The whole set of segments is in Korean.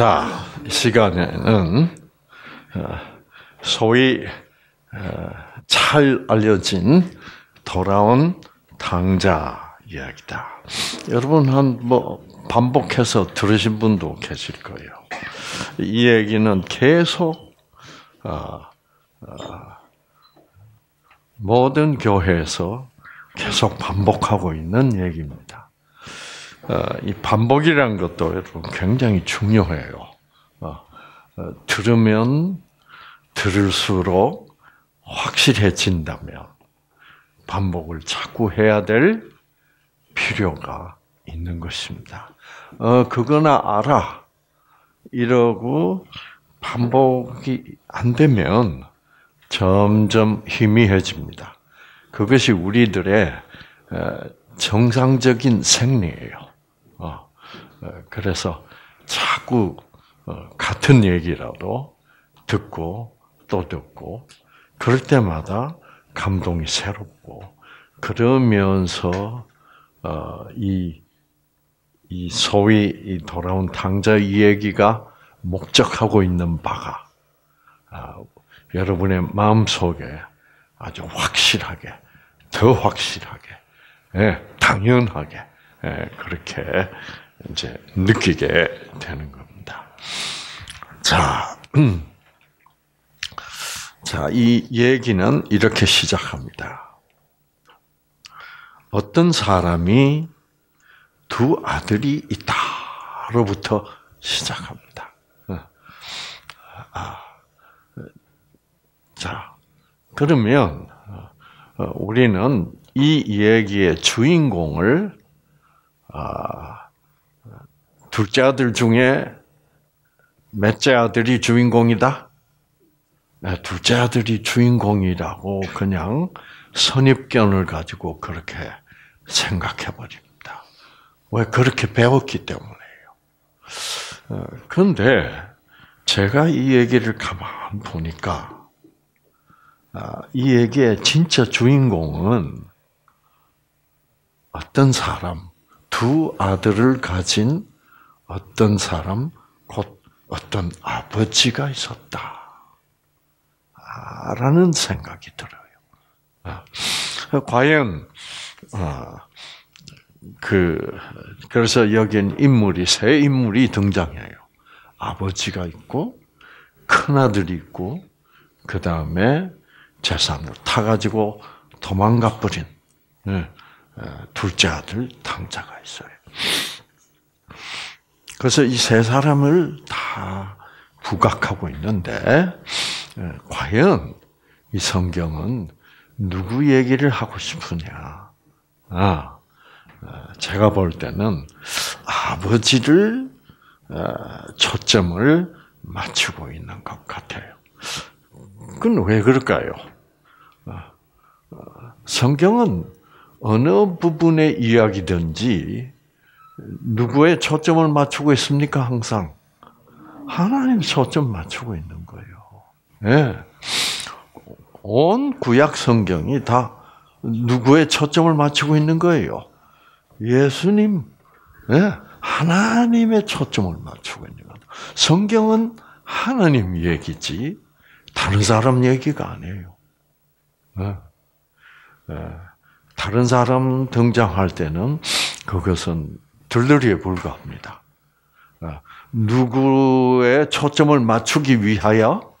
자, 이 시간에는 어, 소위 어, 잘 알려진 돌아온 당자 이야기다. 여러분 한 뭐 반복해서 들으신 분도 계실 거예요. 이 얘기는 계속 어, 모든 교회에서 계속 반복하고 있는 얘기입니다. 어, 이 반복이라는 것도 여러분 굉장히 중요해요. 어, 어, 들으면 들을수록 확실해진다면 반복을 자꾸 해야 될 필요가 있는 것입니다. 어, 그거나 알아. 이러고 반복이 안 되면 점점 희미해집니다. 그것이 우리들의 정상적인 생리예요. 어, 어, 그래서 자꾸 어, 같은 얘기라도 듣고 또 듣고 그럴 때마다 감동이 새롭고 그러면서 이, 이 소위 이 돌아온 당자 이 얘기가 목적하고 있는 바가 아, 여러분의 마음 속에 아주 확실하게, 더 확실하게, 예, 당연하게 예, 그렇게 이제 느끼게 되는 겁니다. 자, 음. 자, 이 얘기는 이렇게 시작합니다. 어떤 사람이 두 아들이 있다로부터 시작합니다. 어. 아, 자, 그러면 어, 우리는 이 얘기의 주인공을 아, 둘째 아들 중에 몇째 아들이 주인공이다? 네, 둘째 아들이 주인공이라고 그냥 선입견을 가지고 그렇게 생각해 버립니다. 왜 그렇게 배웠기 때문에요. 어, 그런데 제가 이 얘기를 가만 보니까 아, 이 얘기의 진짜 주인공은 어떤 사람, 두 아들을 가진 어떤 사람, 곧 어떤 아버지가 있었다. 라는 생각이 들어요. 아, 과연, 아, 그, 그래서 여기엔 인물이, 세 인물이 등장해요. 아버지가 있고, 큰아들이 있고, 그 다음에 재산을 타가지고 도망가 버린, 예, 둘째 아들 당자가 있어요. 그래서 이 세 사람을 다 부각하고 있는데 과연 이 성경은 누구 얘기를 하고 싶으냐? 아, 제가 볼 때는 아버지를 초점을 맞추고 있는 것 같아요. 그건 왜 그럴까요? 성경은 어느 부분의 이야기든지 누구의 초점을 맞추고 있습니까? 항상 하나님 초점 맞추고 있는 거예요. 네. 온 구약 성경이 다 누구의 초점을 맞추고 있는 거예요. 예수님, 네. 하나님의 초점을 맞추고 있는 거예요. 성경은 하나님 얘기지 다른 사람 얘기가 아니에요. 네. 다른 사람 등장할 때는 그것은 들들이에 불과합니다. 아, 누구의 초점을 맞추기 위하여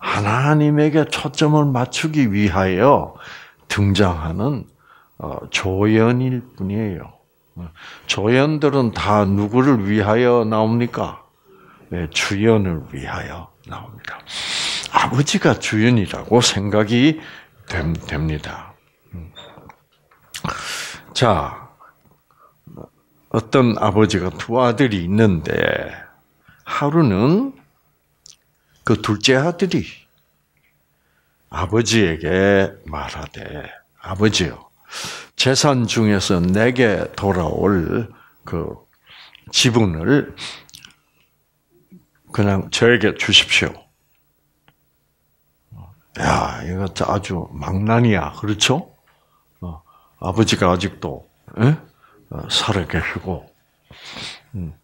하나님에게 초점을 맞추기 위하여 등장하는 어, 조연일 뿐이에요. 어, 조연들은 다 누구를 위하여 나옵니까? 네, 주연을 위하여 나옵니다. 아버지가 주연이라고 생각이 됩니다. 자, 어떤 아버지가 두 아들이 있는데 하루는 그 둘째 아들이 아버지에게 말하되 아버지요 재산 중에서 내게 돌아올 그 지분을 그냥 저에게 주십시오. 야, 이거 아주 망난이야. 그렇죠? 아버지가 아직도 에? 어, 살아 계시고 음.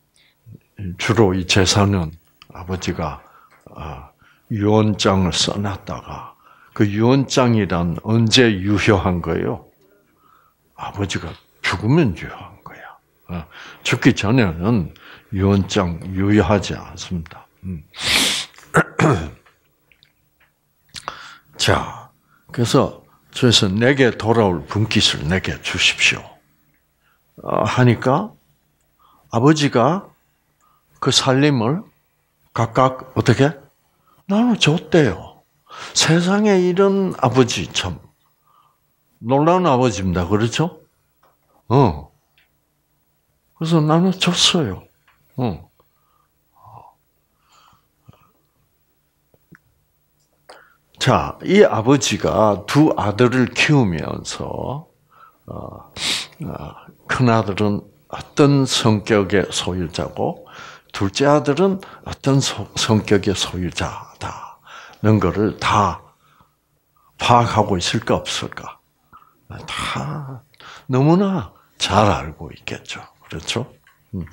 주로 이 제사는 아버지가 아, 유언장을 써놨다가 그 유언장이란 언제 유효한 거예요? 아버지가 죽으면 유효한 거야. 어, 죽기 전에는 유언장 유효하지 않습니다. 음. 자, 그래서 그래서 내게 돌아올 분깃을 내게 주십시오. 어, 하니까 아버지가 그 살림을 각각 어떻게 나눠 줬대요. 세상에 이런 아버지 참 놀라운 아버지입니다. 그렇죠? 어. 그래서 나눠 줬어요. 어. 자, 이 아버지가 두 아들을 키우면서 어, 어, 큰 아들은 어떤 성격의 소유자고 둘째 아들은 어떤 소, 성격의 소유자다는 것을 다 파악하고 있을까 없을까? 다 너무나 잘 알고 있겠죠. 그렇죠? 음.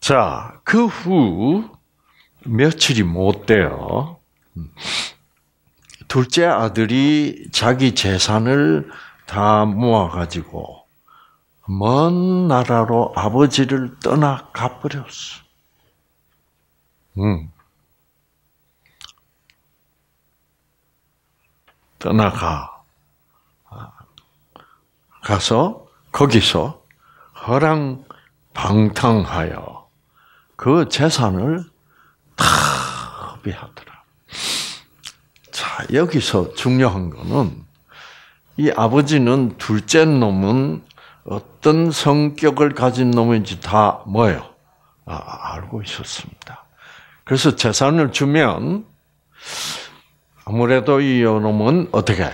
자, 그 후 며칠이 못 돼요. 음. 둘째 아들이 자기 재산을 다 모아가지고 먼 나라로 아버지를 떠나 가버렸어. 음. 떠나가. 가서 거기서 허랑 방탕하여 그 재산을 다 허비하더라. 자, 여기서 중요한 거는 이 아버지는 둘째 놈은 어떤 성격을 가진 놈인지 다 뭐예요? 아, 알고 있었습니다. 그래서 재산을 주면 아무래도 이 놈은 어떻게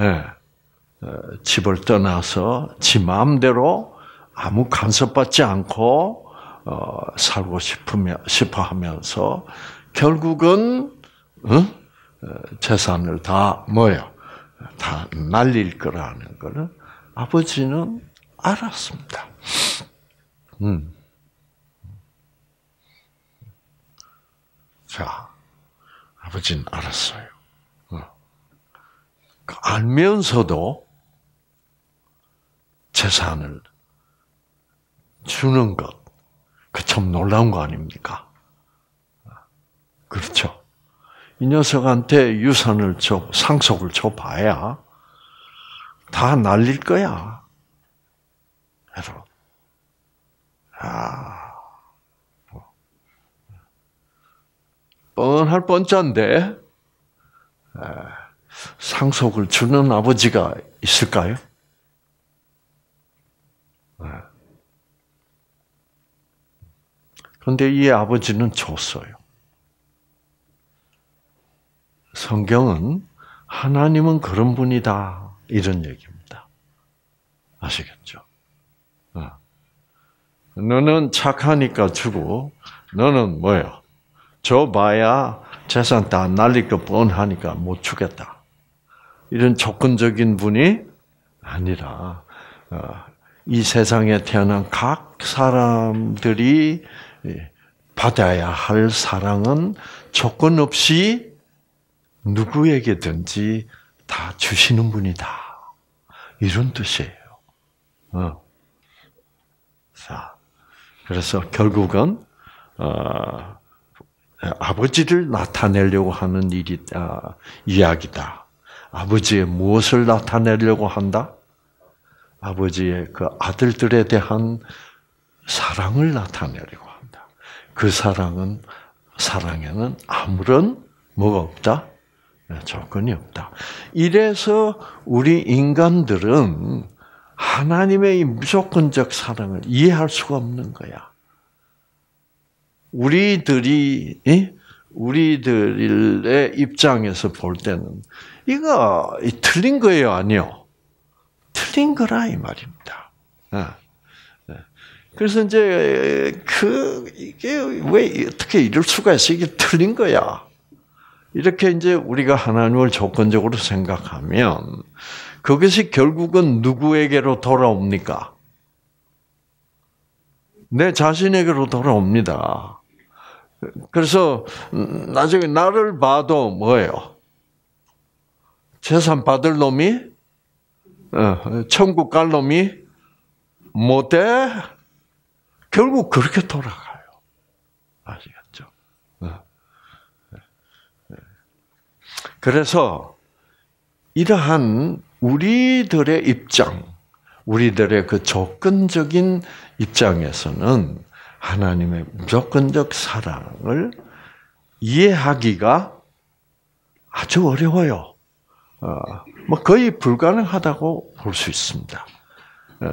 예, 어, 집을 떠나서 지 마음대로 아무 간섭받지 않고 어, 살고 싶으며 싶어 하면서 결국은 어? 어? 재산을 다 뭐요? 다 날릴 거라는 것을 아버지는 알았습니다. 음. 자, 아버지는 알았어요. 어. 그 알면서도 재산을 주는 것, 그 참 놀라운 거 아닙니까? 그렇죠. 이 녀석한테 유산을 줘, 상속을 줘봐야 다 날릴 거야. 그래서, 아, 뭐. 뻔할 뻔짠데, 상속을 주는 아버지가 있을까요? 그런데 이 아버지는 줬어요. 성경은 하나님은 그런 분이다. 이런 얘기입니다. 아시겠죠? 어. 너는 착하니까 주고, 너는 뭐요? 줘봐야 재산 다 날릴 거 뻔하니까 못 주겠다. 이런 조건적인 분이 아니라, 어, 이 세상에 태어난 각 사람들이 받아야 할 사랑은 조건 없이 누구에게든지 다 주시는 분이다. 이런 뜻이에요. 어. 자, 그래서 결국은 어, 아버지를 나타내려고 하는 일이 아, 이야기다. 아버지의 무엇을 나타내려고 한다? 아버지의 그 아들들에 대한 사랑을 나타내려고 한다. 그 사랑은 사랑에는 아무런 뭐가 없다? 네, 조건이 없다. 이래서 우리 인간들은 하나님의 이 무조건적 사랑을 이해할 수가 없는 거야. 우리들이 우리들의 입장에서 볼 때는 이거 틀린 거예요, 아니요? 틀린 거라 이 말입니다. 네. 네. 그래서 이제 그 이게 왜 어떻게 이럴 수가 있어? 이게 틀린 거야. 이렇게 이제 우리가 하나님을 조건적으로 생각하면 그것이 결국은 누구에게로 돌아옵니까? 내 자신에게로 돌아옵니다. 그래서 나중에 나를 봐도 뭐예요? 재산 받을 놈이 어, 천국 갈 놈이 못돼 결국 그렇게 돌아가요. 아시겠죠? 어. 그래서 이러한 우리들의 입장, 우리들의 그 조건적인 입장에서는 하나님의 무조건적 사랑을 이해하기가 아주 어려워요. 어, 뭐 거의 불가능하다고 볼 수 있습니다. 어,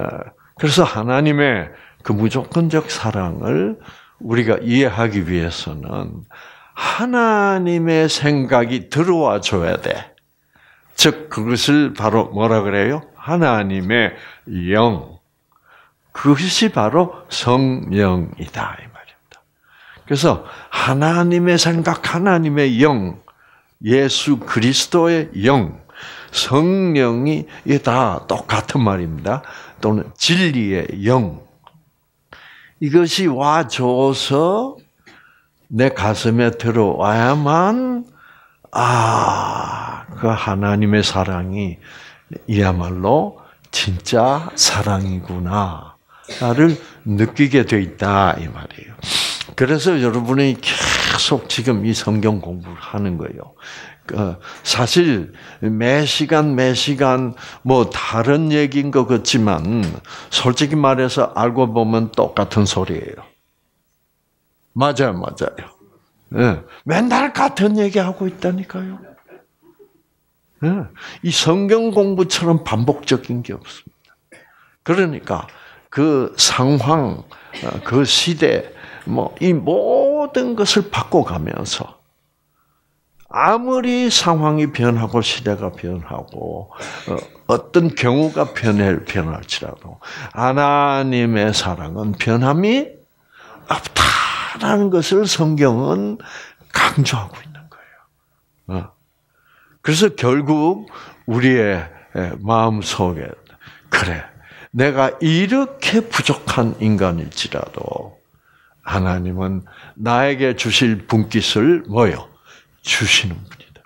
그래서 하나님의 그 무조건적 사랑을 우리가 이해하기 위해서는 하나님의 생각이 들어와 줘야 돼. 즉 그것을 바로 뭐라 그래요? 하나님의 영. 그것이 바로 성령이다 이 말입니다. 그래서 하나님의 생각, 하나님의 영, 예수 그리스도의 영, 성령이 다 똑같은 말입니다. 또는 진리의 영. 이것이 와줘서 내 가슴에 들어와야만 아, 그 하나님의 사랑이 이야말로 진짜 사랑이구나. 나를 느끼게 돼 있다 이 말이에요. 그래서 여러분이 계속 지금 이 성경 공부를 하는 거예요. 그 사실 매 시간 매 시간 뭐 다른 얘기인 것 같지만 솔직히 말해서 알고 보면 똑같은 소리예요. 맞아요, 맞아요. 네. 맨날 같은 얘기 하고 있다니까요. 네. 이 성경 공부처럼 반복적인 게 없습니다. 그러니까 그 상황, 어, 그 시대, 뭐 이 모든 것을 바꿔가면서 아무리 상황이 변하고 시대가 변하고 어, 떤 경우가 변할 변할지라도 하나님의 사랑은 변함이 없다 라는 것을 성경은 강조하고 있는 거예요. 어. 그래서 결국 우리의 마음 속에 그래 내가 이렇게 부족한 인간일지라도 하나님은 나에게 주실 분깃을 뭐요? 주시는 분이다.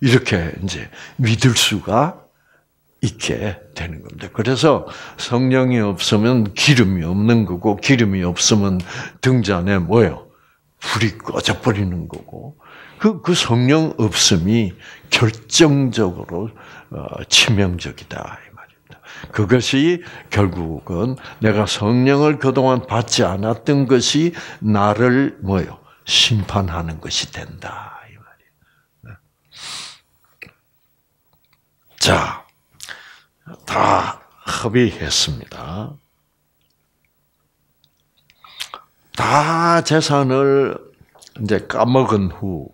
이렇게 이제 믿을 수가 있게 되는 겁니다. 그래서 성령이 없으면 기름이 없는 거고 기름이 없으면 등잔에 뭐요? 불이 꺼져 버리는 거고 그, 그 성령 없음이 결정적으로 어, 치명적이다 이 말입니다. 그것이 결국은 내가 성령을 그동안 받지 않았던 것이 나를 뭐요 심판하는 것이 된다 이 말이에요. 네. 자, 다 합의했습니다. 다 재산을 이제 까먹은 후,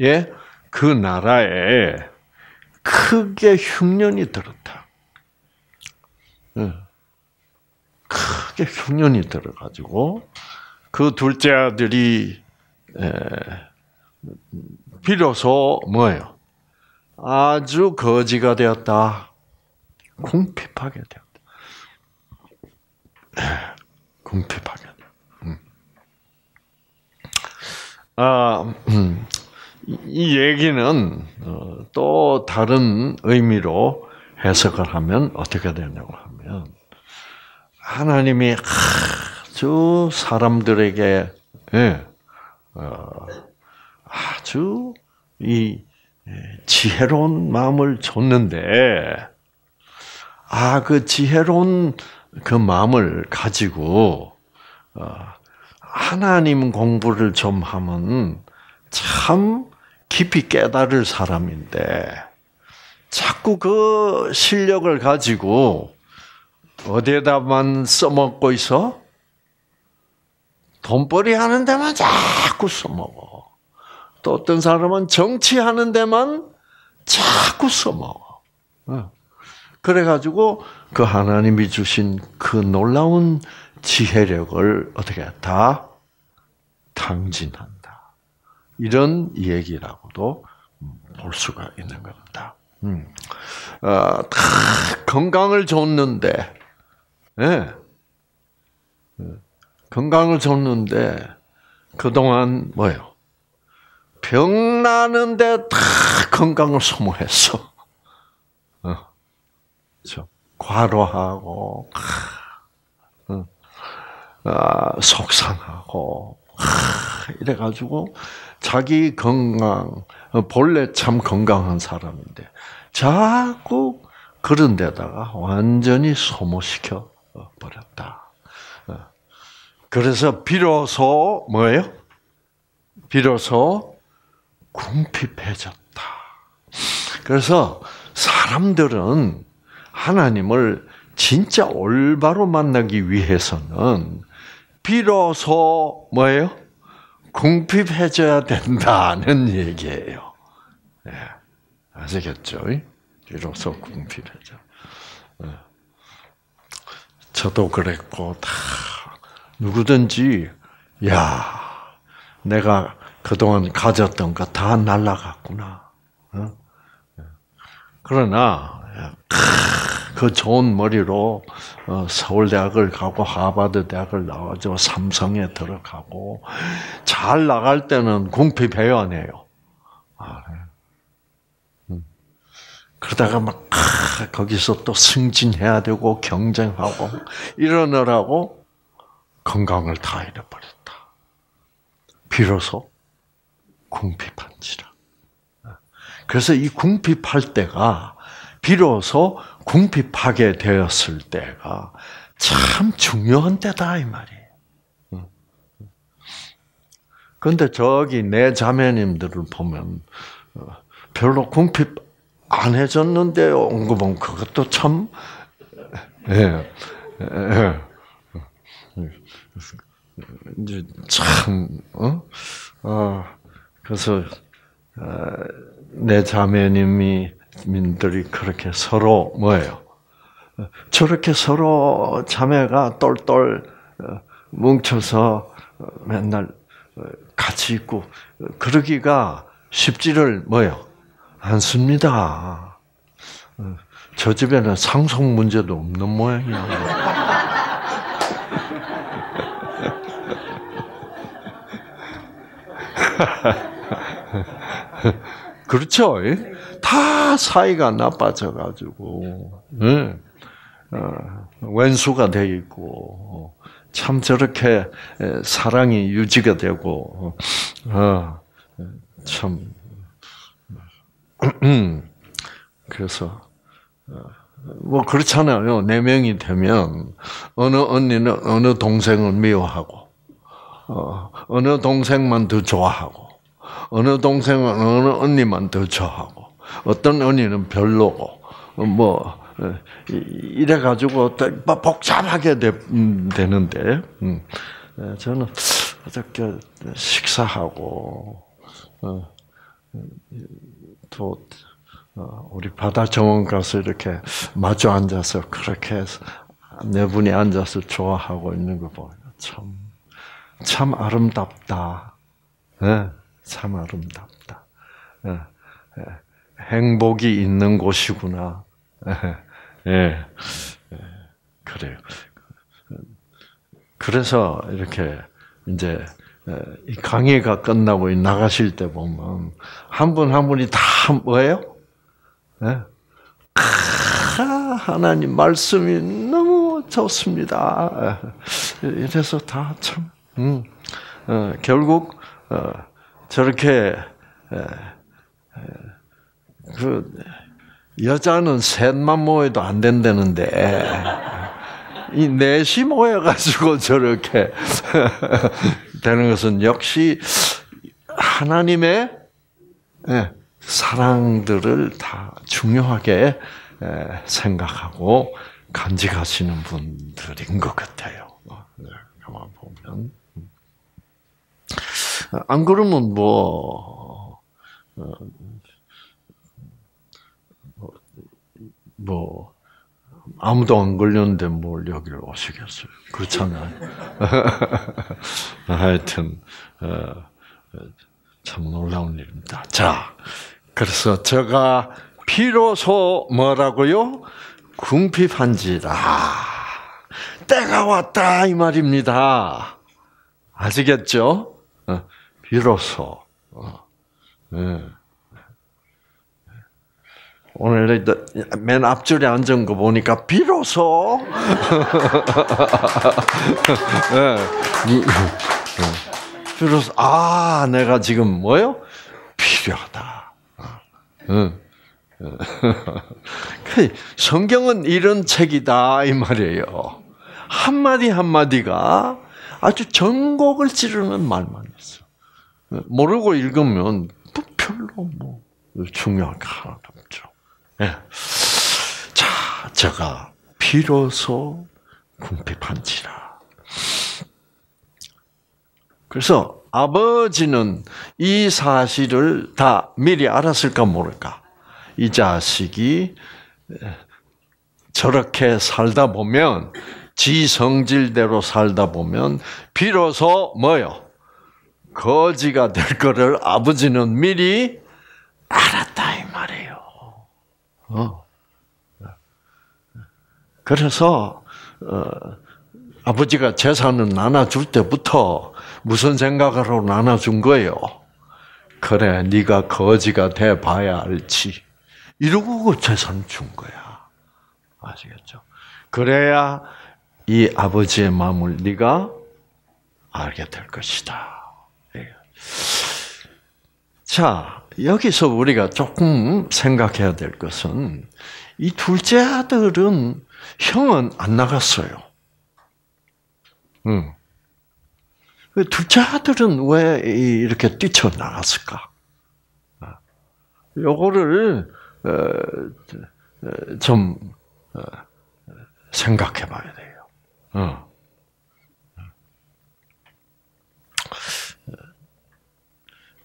예, 그 나라에 크게 흉년이 들었다. 예. 크게 흉년이 들어가지고 그 둘째 아들이 비로소 뭐예요? 아주 거지가 되었다. 궁핍하게 되었다. 궁핍하게. 음. 아, 음. 이 얘기는 어, 또 다른 의미로 해석을 하면 어떻게 되냐고 하면 하나님이 아주 사람들에게 예, 어, 아주 이 예, 지혜로운 마음을 줬는데 아 그 지혜로운 그 마음을 가지고 어, 하나님 공부를 좀 하면 참 깊이 깨달을 사람인데 자꾸 그 실력을 가지고 어디에다만 써먹고 있어? 돈벌이 하는 데만 자꾸 써먹어. 또 어떤 사람은 정치하는 데만 자꾸 써먹어. 어. 그래가지고 그 하나님이 주신 그 놀라운 지혜력을 어떻게 다 탕진한다. 이런 얘기라고도 볼 수가 있는 겁니다. 음. 어, 다 건강을 줬는데 예. 건강을 줬는데 그동안 뭐요? 병 나는데 다 건강을 소모했어. 어. 그 과로하고, 어. 아, 속상하고, 이래가지고 자기 건강, 어, 본래 참 건강한 사람인데 자꾸 그런 데다가 완전히 소모시켜 버렸다. 어. 그래서 비로소 뭐예요? 비로소 궁핍해졌다. 그래서 사람들은 하나님을 진짜 올바로 만나기 위해서는 비로소 뭐예요? 궁핍해져야 된다는 얘기예요. 네. 아시겠죠? 비로소 궁핍해져. 네. 저도 그랬고 다 누구든지 야 내가 그동안 가졌던 거 다 날라갔구나. 어? 그러나 그 좋은 머리로 어, 서울대학을 가고 하버드 대학을 나와서 삼성에 들어가고 잘 나갈 때는 궁핍해요, 안 해요? 그러다가 막 거기서 또 승진해야 되고 경쟁하고 이러느라고 건강을 다 잃어버렸다. 비로소 궁핍한지라. 그래서 이 궁핍할 때가 비로소 궁핍하게 되었을 때가 참 중요한 때다 이 말이에요. 그런데 저기 내 자매님들을 보면 어, 별로 궁핍 안 해줬는데 보면 그것도 참 예, 예, 예. 이제 참 어? 어 그래서 어, 내 자매님이 민들이 그렇게 서로 뭐예요? 저렇게 서로 자매가 똘똘 어, 뭉쳐서 어, 맨날 같이 있고 그러기가 쉽지를 뭐요 않습니다. 저 집에는 상속 문제도 없는 모양이야. 그렇죠? 다 사이가 나빠져가지고, 네. 어, 왼수가 돼 있고, 참 저렇게 사랑이 유지가 되고, 어, 참, 그래서, 어, 뭐 그렇잖아요. 네 명이 되면 어느 언니는 어느 동생을 미워하고, 어, 어느 동생만 더 좋아하고, 어느 동생은 어느 언니만 더 좋아하고, 어떤 언니는 별로고, 뭐, 이래 가지고 복잡하게 되, 음, 되는데, 음. 저는 어저께 식사하고, 어, 또, 어, 우리 바다 정원 가서 이렇게 마주 앉아서 그렇게 네 분이 앉아서 좋아하고 있는 거 보면 참, 참 아름답다. 네, 참 아름답다. 네, 네, 행복이 있는 곳이구나. 예, 그래요. 그래서 이렇게 이제 이 강의가 끝나고 나가실 때 보면 한 분 한 분이 다 뭐예요? 네? 하나님 말씀이 너무 좋습니다. 이래서 다 참, 음, 어, 결국 어, 저렇게 에, 에, 그 여자는 셋만 모여도 안 된다는데 이 넷이 모여가지고 저렇게 되는 것은 역시 하나님의 예, 사랑들을 다 중요하게 생각하고 간직하시는 분들인 것 같아요. 어, 네, 가만 보면 안 그러면 뭐, 어, 뭐, 뭐 아무도 안 걸렸는데 뭘 여기를 오시겠어요? 그렇잖아요. 하여튼 어, 참 놀라운 일입니다. 자, 그래서 제가 비로소 뭐라고요? 궁핍한지라. 때가 왔다 이 말입니다. 아시겠죠? 어, 비로소 어, 예. 오늘 맨 앞줄에 앉은 거 보니까 비로소 네. 비로소 아 내가 지금 뭐요? 필요하다. 응. 그 성경은 이런 책이다 이 말이에요. 한 마디 한 마디가 아주 전곡을 찌르는 말만 있어. 모르고 읽으면 별로 뭐 중요한 게 하나도 없죠. 네. 자, 제가 비로소 궁핍한지라. 그래서 아버지는 이 사실을 다 미리 알았을까 모를까. 이 자식이 저렇게 살다 보면 지 성질대로 살다 보면 비로소 뭐요? 거지가 될 거를 아버지는 미리 알았다 이 말이에요. 어. 그래서 어, 아버지가 재산을 나눠줄 때부터 무슨 생각으로 나눠준 거예요? 그래, 네가 거지가 돼 봐야 알지. 이러고 그 재산 준 거야. 아시겠죠? 그래야 이 아버지의 마음을 네가 알게 될 것이다. 예. 자, 여기서 우리가 조금 생각해야 될 것은 이 둘째 아들은 형은 안 나갔어요. 응. 그 둘째 아들은 왜 이렇게 뛰쳐나갔을까? 아, 요거를 어, 어, 좀 어, 생각해 봐야 돼요.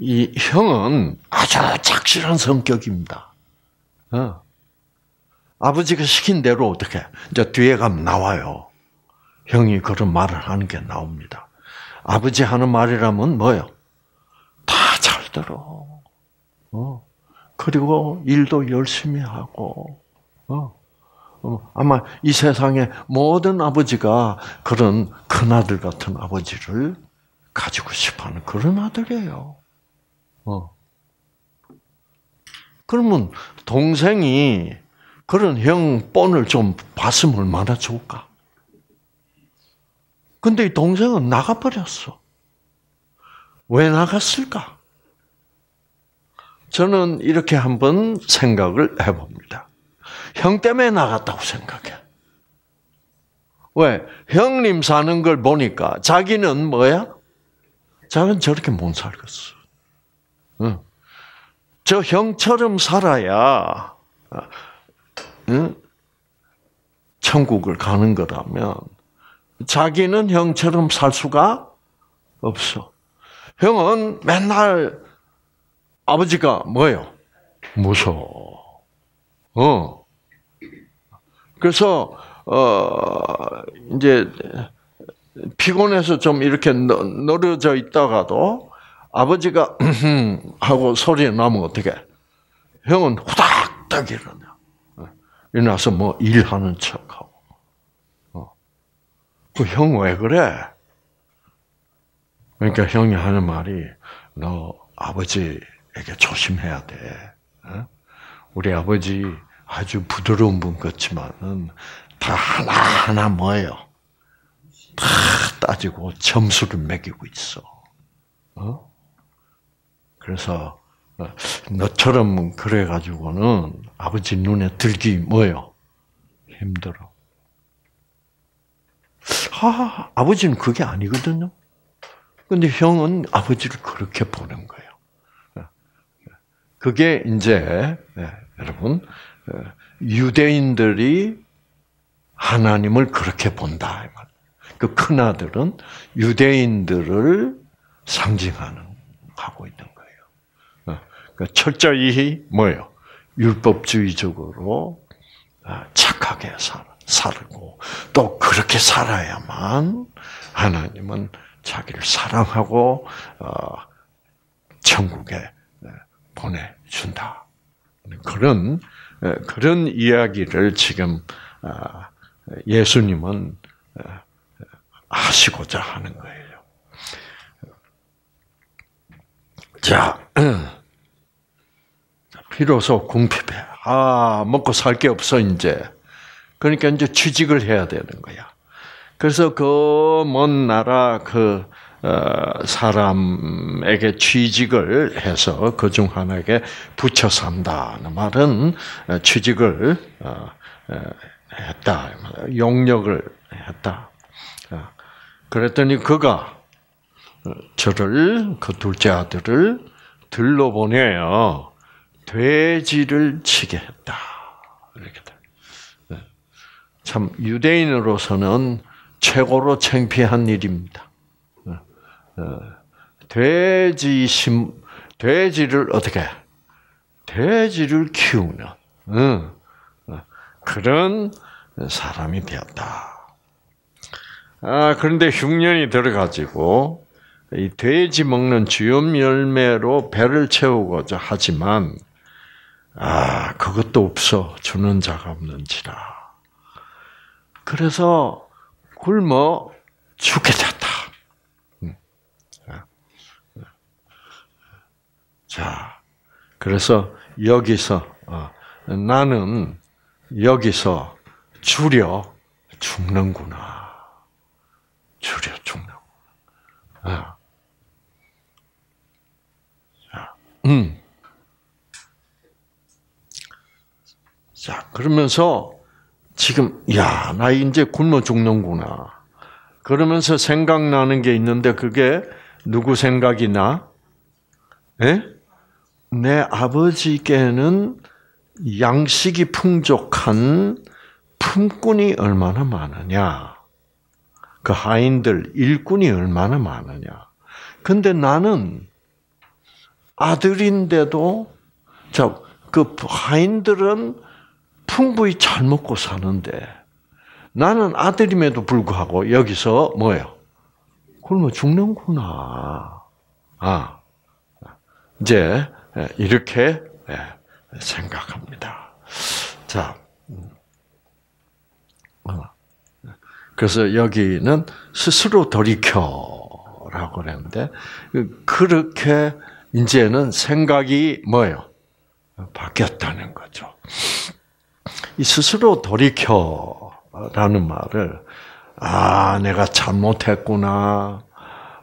이 형은 아주 착실한 성격입니다. 어. 아버지가 시킨 대로 어떻게 이제 뒤에 가면 나와요. 형이 그런 말을 하는 게 나옵니다. 아버지 하는 말이라면 뭐요? 다 잘 들어. 어. 그리고 일도 열심히 하고. 어. 어. 아마 이 세상에 모든 아버지가 그런 큰 아들 같은 아버지를 가지고 싶어하는 그런 아들이에요. 어. 그러면 동생이 그런 형 뻔을 좀 봤으면 얼마나 좋을까? 근데 이 동생은 나가버렸어. 왜 나갔을까? 저는 이렇게 한번 생각을 해봅니다. 형 때문에 나갔다고 생각해. 왜? 형님 사는 걸 보니까 자기는 뭐야? 자기는 저렇게 못 살겠어. 응. 저 형처럼 살아야 응? 천국을 가는 거라면 자기는 형처럼 살 수가 없어. 형은 맨날 아버지가 뭐예요? 무서워. 어. 그래서 어 이제 피곤해서 좀 이렇게 늘어져 있다가도 아버지가 하고 소리 나면 어떻게? 형은 후닥닥 일어나. 일어나서 뭐 일하는 척하고. 그 형 왜 그래? 그러니까 형이 하는 말이 너 아버지에게 조심해야 돼. 어? 우리 아버지 아주 부드러운 분 같지만은 다 하나하나 뭐예요? 다 따지고 점수를 매기고 있어. 어? 그래서 어, 너처럼 그래 가지고는 아버지 눈에 들기 뭐요? 힘들어. 아, 아버지는 그게 아니거든요. 근데 형은 아버지를 그렇게 보는 거예요. 그게 이제 네, 여러분 유대인들이 하나님을 그렇게 본다. 그큰 아들은 유대인들을 상징하는 하고 있는 철저히 뭐예요? 율법주의적으로 아, 착하게. 살고 또 그렇게 살아야만 하나님은 자기를 사랑하고 어, 천국에 네, 보내준다. 그런 네, 그런 이야기를 지금 아, 예수님은 하시고자 하는 거예요. 자, 비로소 궁핍해. 아, 먹고 살 게 없어, 이제. 그러니까 이제 취직을 해야 되는 거야. 그래서 그 먼 나라 그 어, 사람에게 취직을 해서 그 중 하나에게 붙여 산다는 말은 어, 취직을 어, 했다, 용역을 했다. 그랬더니 그가 저를 그 둘째 아들을 들러 보내요. 돼지를 치게 했다. 이렇게 네. 참 유대인으로서는 최고로 창피한 일입니다. 네. 네. 돼지 심 돼지를 어떻게 돼지를 키우는 그런 사람이 되었다. 아, 그런데 흉년이 들어가지고 이 돼지 먹는 주염 열매로 배를 채우고자 하지만 아 그것도 없어 주는 자가 없는지라. 그래서 굶어 죽게 잤다. 음. 자, 그래서 여기서 어, 나는 여기서 줄여 죽는구나. 줄여 죽는구나. 아. 음. 자, 그러면서 지금, 야, 나 이제 굶어 죽는구나. 그러면서 생각나는 게 있는데 그게 누구 생각이 나? 예? 내 아버지께는 양식이 풍족한 품꾼이 얼마나 많으냐. 그 하인들, 일꾼이 얼마나 많으냐. 근데 나는 아들인데도 자, 그 하인들은 풍부히 잘 먹고 사는데 나는 아들임에도 불구하고 여기서 뭐예요? 굶어 죽는구나. 아, 이제 이렇게 생각합니다. 자, 어. 그래서 여기는 스스로 돌이켜라고 그랬는데 그렇게 이제는 생각이 뭐예요? 바뀌었다는 거죠. 이 스스로 돌이켜라는 말을 아 내가 잘못했구나.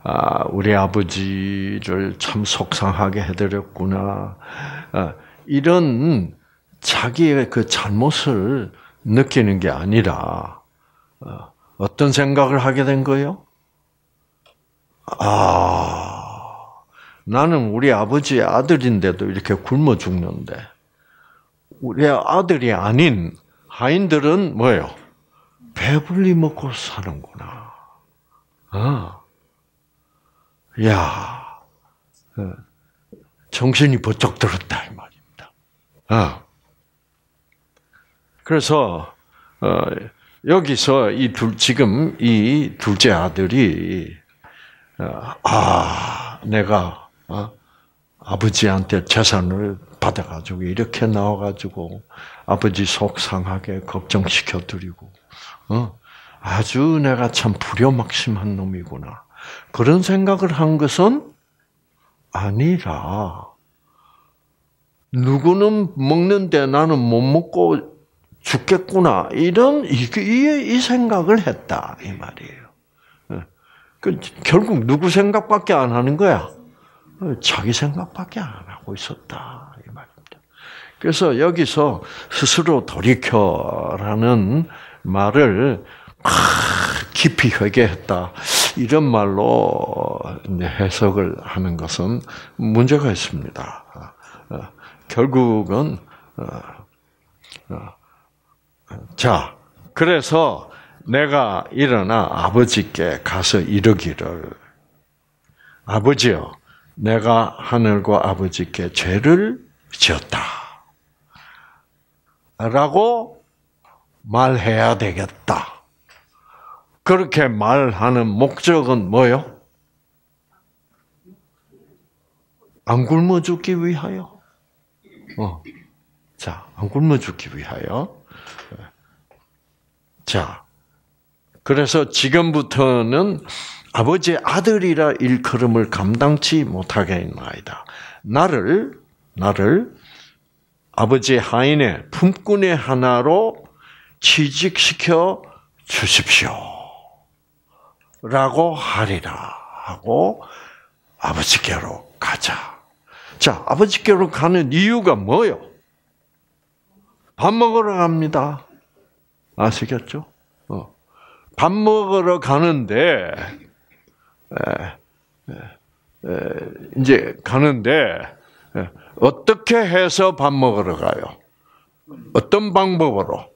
아, 우리 아버지를 참 속상하게 해드렸구나. 아, 이런 자기의 그 잘못을 느끼는 게 아니라 어, 어떤 생각을 하게 된 거예요? 아, 나는 우리 아버지의 아들인데도 이렇게 굶어 죽는데 우리 아들이 아닌 하인들은 뭐예요? 배불리 먹고 사는구나. 아, 야, 어, 정신이 번쩍 들었다 이 말입니다. 아, 그래서 어, 여기서 이 둘 지금 이 둘째 아들이 어, 아 내가 어? 아버지한테 재산을 받아가지고 이렇게 나와가지고 아버지 속상하게 걱정시켜 드리고 어? 아주 내가 참 불효막심한 놈이구나 그런 생각을 한 것은 아니라 누구는 먹는데 나는 못 먹고 죽겠구나 이런 이, 이, 이 생각을 했다 이 말이에요. 어. 그 결국 누구 생각밖에 안 하는 거야. 자기 생각밖에 안 하고 있었다. 그래서 여기서 스스로 돌이켜라는 말을 깊이 회개했다 이런 말로 해석을 하는 것은 문제가 있습니다. 어, 결국은 어, 어, 자 그래서 내가 일어나 아버지께 가서 이르기를 아버지요 내가 하늘과 아버지께 죄를 지었다. 라고 말해야 되겠다. 그렇게 말하는 목적은 뭐요? 안 굶어 죽기 위하여. 어. 자, 안 굶어 죽기 위하여. 자, 그래서 지금부터는 아버지의 아들이라 일컬음을 감당치 못하겠나이다. 나를 나를 아버지의 하인의 품꾼의 하나로 취직시켜 주십시오. 라고 하리라 하고 아버지께로 가자. 자, 아버지께로 가는 이유가 뭐요? 밥 먹으러 갑니다. 아시겠죠? 어. 밥 먹으러 가는데, 에, 에, 에, 이제 가는데, 어떻게 해서 밥 먹으러 가요? 어떤 방법으로?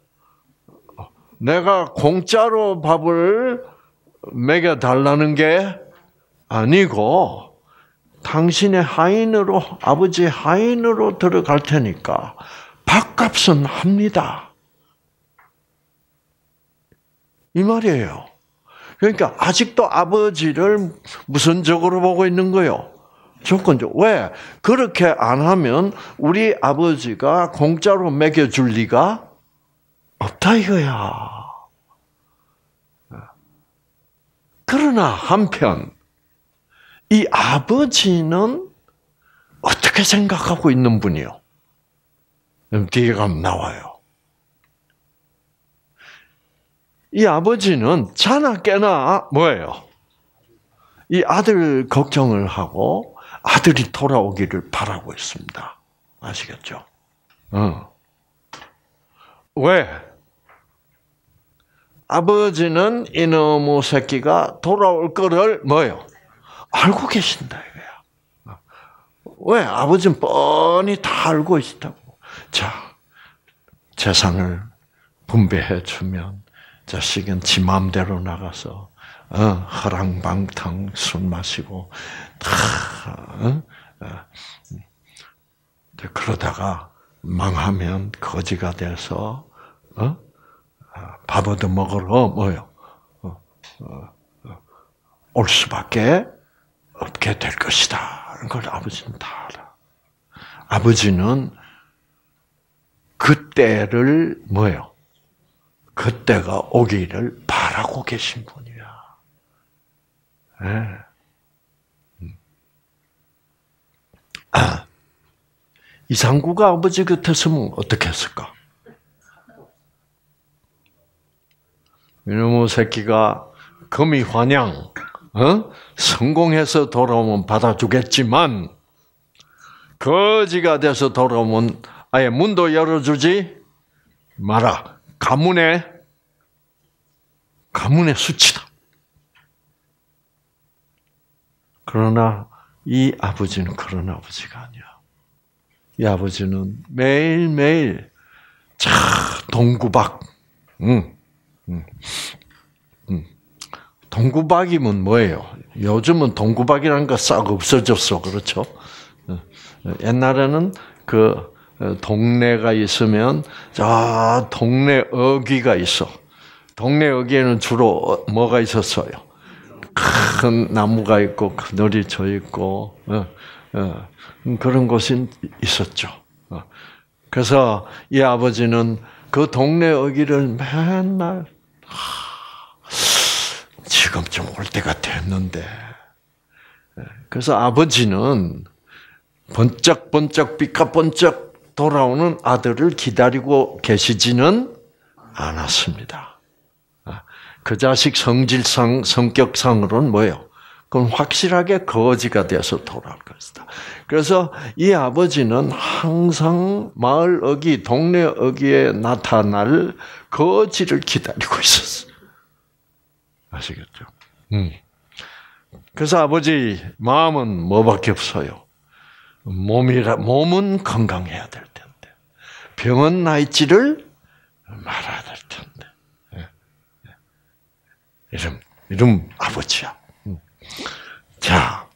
내가 공짜로 밥을 먹여 달라는 게 아니고 당신의 하인으로 아버지 하인으로 들어갈 테니까 밥값은 합니다. 이 말이에요. 그러니까 아직도 아버지를 무선적으로 보고 있는 거요. 조건적. 왜? 그렇게 안 하면 우리 아버지가 공짜로 먹여줄 리가 없다 이거야. 그러나 한편 이 아버지는 어떻게 생각하고 있는 분이요? 뒤에 가면 나와요. 이 아버지는 자나 깨나 뭐예요? 이 아들 걱정을 하고 아들이 돌아오기를 바라고 있습니다. 아시겠죠? 어. 왜? 아버지는 이놈의 새끼가 돌아올 거를 뭐요? 알고 계신다 이거야. 왜? 아버지는 뻔히 다 알고 있다고. 자, 재산을 분배해 주면 자식은 지 마음대로 나가서 어, 허랑방탕 술 마시고 다 어? 어. 그러다가 망하면 거지가 돼서 어? 밥 얻어 먹으러 뭐요? 어, 올 수밖에 없게 될 것이다. 그걸 아버지는 다 알아. 아버지는 그때를 뭐요? 그때가 오기를 바라고 계신 분이야. 네. 이상구가 아버지 곁에서면 어떻게 했을까? 이놈의 새끼가 금이 환영, 어? 성공해서 돌아오면 받아주겠지만, 거지가 돼서 돌아오면 아예 문도 열어주지 마라. 가문의, 가문의 수치다. 그러나 이 아버지는 그런 아버지가 아니야. 이 아버지는 매일매일 차 동구박, 응, 응, 응. 동구박이면 뭐예요? 요즘은 동구박이라는 거 싹 없어졌어, 그렇죠? 어, 옛날에는 그 어, 동네가 있으면 저 동네 어귀가 있어. 동네 어귀에는 주로 뭐가 있었어요? 큰 나무가 있고 그늘이 져 있고 어, 어, 그런 곳이 있었죠. 어. 그래서 이 아버지는 그 동네 어귀를 맨날 지금 좀 올 때가 됐는데 예. 그래서 아버지는 번쩍번쩍 삐까번쩍 돌아오는 아들을 기다리고 계시지는 않았습니다. 아, 그 자식 성질상, 성격상으로는 뭐예요? 그건 확실하게 거지가 돼서 돌아올 것이다. 그래서 이 아버지는 항상 마을 어기, 동네 어기에 나타날 거지를 기다리고 있었어요. 아시겠죠? 음. 그래서 아버지 마음은 뭐밖에 없어요. 몸이라 몸은 건강해야 될 텐데 병은 나 있지를 말아야 될 텐데 예. 예. 이름 이름 아버지야. 음. 자,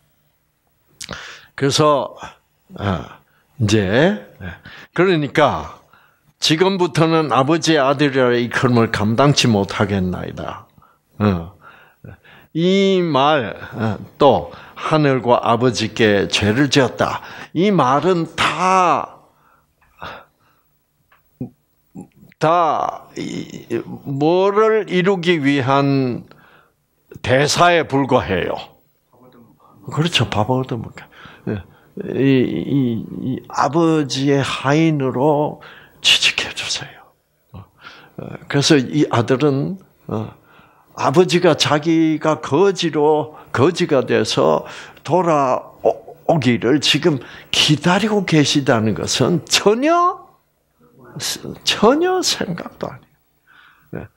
그래서 아, 이제 예. 그러니까 지금부터는 아버지의 아들이라 이 컬을 감당치 못하겠나이다. 어. 이말또 어, 하늘과 아버지께 죄를 지었다. 이 말은 다 다 뭐를 이루기 위한 대사에 불과해요. 그렇죠. 밥 얻어먹게. 예. 이, 이, 이, 아버지의 하인으로 취직해 주세요. 어. 어, 그래서 이 아들은 어, 아버지가 자기가 거지로 거지가 돼서 돌아오기를 지금 기다리고 계시다는 것은 전혀 전혀 생각도 아니에요.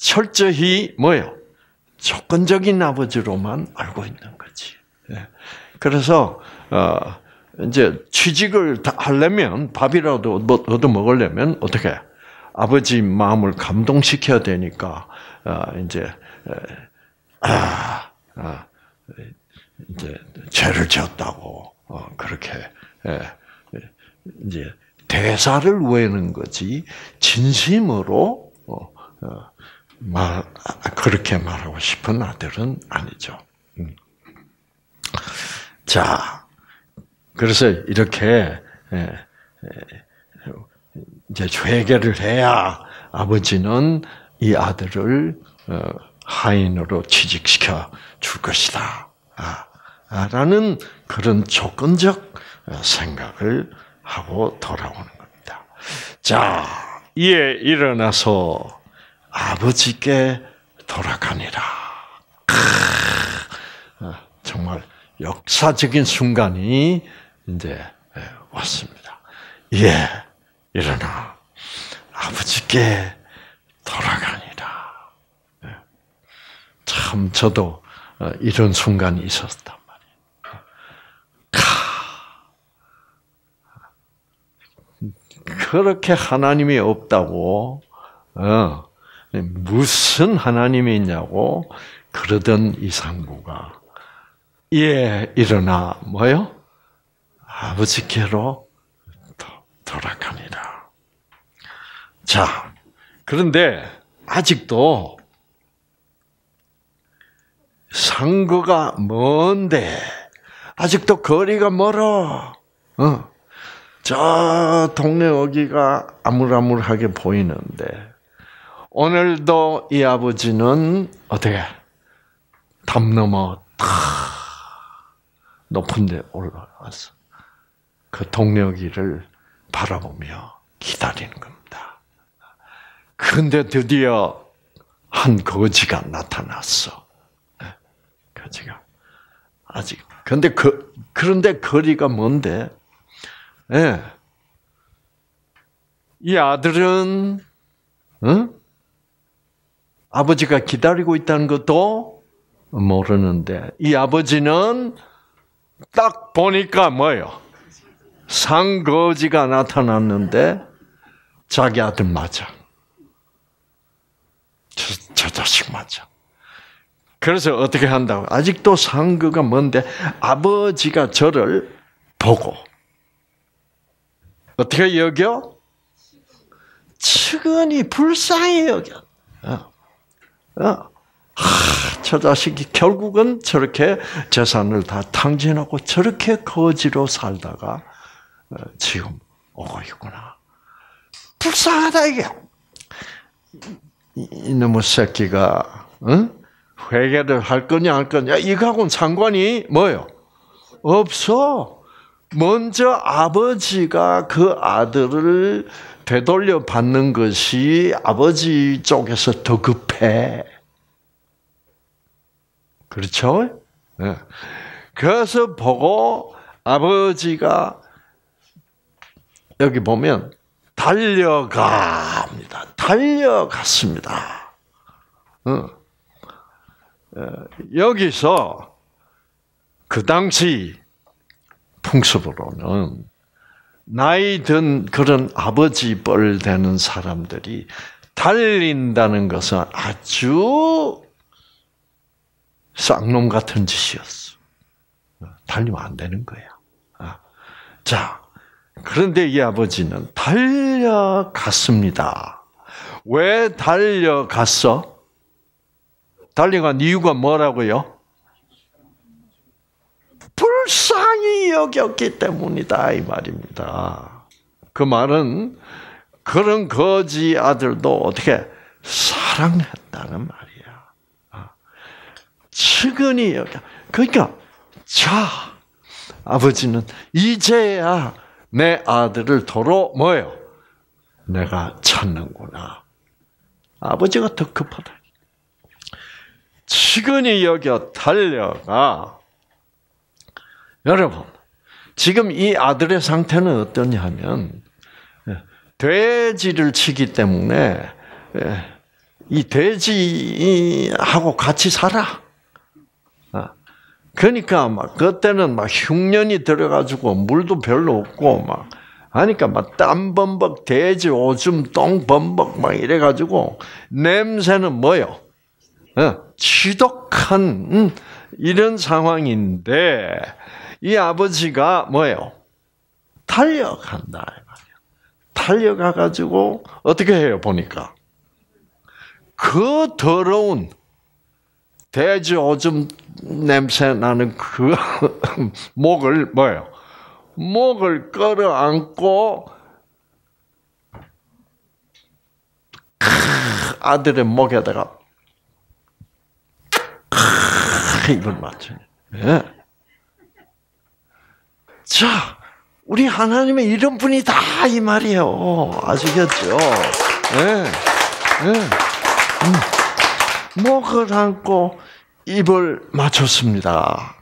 철저히 뭐요? 조건적인 아버지로만 알고 있는 거지. 네. 그래서 어 이제 취직을 하려면 밥이라도 뭐 얻어 먹으려면 어떻게 아버지 마음을 감동시켜야 되니까 어 이제 아, 아 이제 죄를 지었다고 어 그렇게 예, 이제 대사를 외는 거지 진심으로 말 그렇게 말하고 싶은 아들은 아니죠. 음. 자, 그래서 이렇게 예, 이제 회개를 해야 아버지는 이 아들을 어, 하인으로 취직시켜 줄 것이다. 아, 라는 그런 조건적 생각을 하고 돌아오는 겁니다. 자, 이에 일어나서 아버지께 돌아가니라. 어, 정말 역사적인 순간이 이제 왔습니다. 예, 일어나 아버지께 돌아가니라. 예. 참 저도 어, 이런 순간이 있었단 말이에요. 그렇게 하나님이 없다고 어, 무슨 하나님이 있냐고 그러던 이상구가 예 일어나 뭐요? 아버지께로 돌아갑니다. 자 그런데 아직도 상거가 먼데 아직도 거리가 멀어. 어. 저 동네 어기가 아물아물하게 보이는데 오늘도 이 아버지는 어떻게 담 넘어 탁 높은 데 올라왔어. 그 동네 어기를 바라보며 기다리는 겁니다. 근데 드디어 한 거지가 나타났어. 네, 거지가 아직 근데 그 그런데 거리가 뭔데 예. 이 아들은 응? 아버지가 기다리고 있다는 것도 모르는데 이 아버지는 딱 보니까 뭐요? 상거지가 나타났는데 자기 아들 맞아. 저, 저 자식 맞아. 그래서 어떻게 한다고? 아직도 상거가 뭔데 아버지가 저를 보고 어떻게 여겨? 측은히 불쌍히 여겨. 어. 어. 하, 저 자식이 결국은 저렇게 재산을 다 탕진하고 저렇게 거지로 살다가 어, 지금 오고 있구나. 불쌍하다 이게. 이놈의 새끼가 응? 회개를 할 거냐 할 거냐 이거하고는 상관이 뭐요? 없어. 먼저 아버지가 그 아들을 되돌려 받는 것이 아버지 쪽에서 더 급해. 그렇죠? 네. 그래서 보고 아버지가 여기 보면 달려갑니다. 달려갔습니다. 어. 여기서 그 당시 풍습으로는 나이 든 그런 아버지 뻘 되는 사람들이 달린다는 것은 아주 쌍놈 같은 짓이었어. 달리면 안 되는 거야. 아. 자, 그런데 이 아버지는 달려갔습니다. 왜 달려갔어? 달려간 이유가 뭐라고요? 불쌍히 여겼기 때문이다 이 말입니다. 그 말은 그런 거지 아들도 어떻게 사랑했다는 말이야. 아. 측은히 여겨. 그러니까 자 아버지는 이제야 내 아들을 도로 뭐요? 내가 찾는구나. 아버지가 더 급하다. 측은히 여겨 달려가 여러분 지금 이 아들의 상태는 어떠냐면 돼지를 치기 때문에 이 돼지하고 같이 살아. 아, 그러니까 막 그때는 막 흉년이 들어가지고 물도 별로 없고 막 하니까 막 땀 범벅, 돼지 오줌, 똥 범벅 막 이래가지고 냄새는 뭐요? 어, 지독한 음, 이런 상황인데 이 아버지가 뭐예요? 달려간다. 달려가 가지고 어떻게 해요 보니까 그 더러운 돼지 오줌 냄새 나는 그 목을 뭐예요? 목을 끌어안고 아들의 목에다가 입을 맞춰. 예. 자, 우리 하나님의 이런 분이다 이 말이에요. 아시겠죠? 네. 네. 음. 목을 안고 입을 맞췄습니다.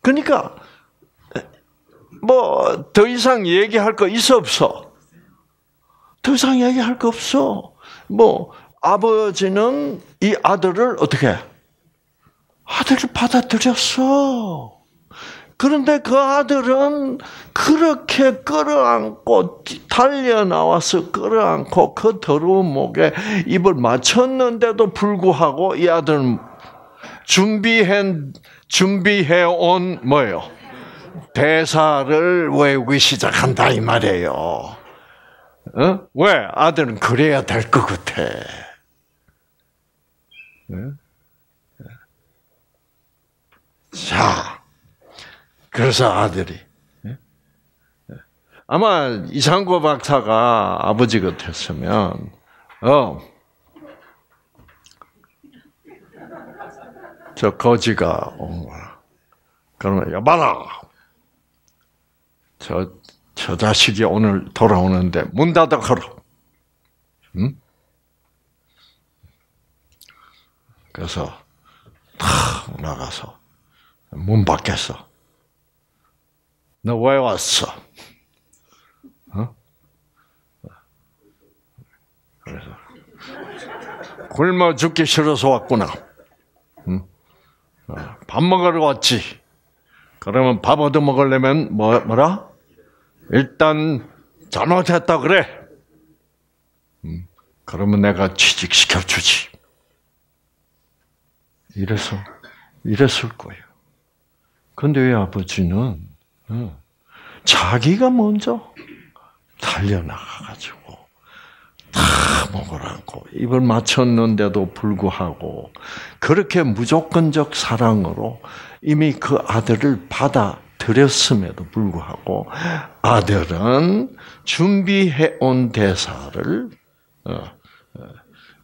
그러니까 뭐 더 이상 얘기할 거 있어 없어? 더 이상 얘기할 거 없어. 뭐 아버지는 이 아들을 어떻게 아들을 받아들였어. 그런데 그 아들은 그렇게 끌어안고 달려 나와서 끌어안고 그 더러운 목에 입을 맞췄는데도 불구하고 이 아들은 준비해 준비해 온 뭐예요? 대사를 외우기 시작한다 이 말이에요. 어? 왜 아들은 그래야 될 것 같아. 자. 그래서 아들이 예? 예. 아마 이상고 박사가 아버지 같았으면 어. 저 거지가 온 거야. 그러면 여봐라. 저, 저 자식이 오늘 돌아오는데 문 닫아 걸어. 응? 그래서 탁 나가서 문 밖에서 너 왜 왔어? 어? 그래서 굶어 죽기 싫어서 왔구나. 응? 어, 밥 먹으러 왔지. 그러면 밥 얻어 먹으려면 뭐 뭐라? 일단 잘못했다 그래. 응? 그러면 내가 취직시켜 주지. 이래서 이랬을 거예요. 근데 왜 아버지는 자기가 먼저 달려나가가지고 다 안고 입을 맞췄는데도 불구하고 그렇게 무조건적 사랑으로 이미 그 아들을 받아들였음에도 불구하고 아들은 준비해 온 대사를 어, 어,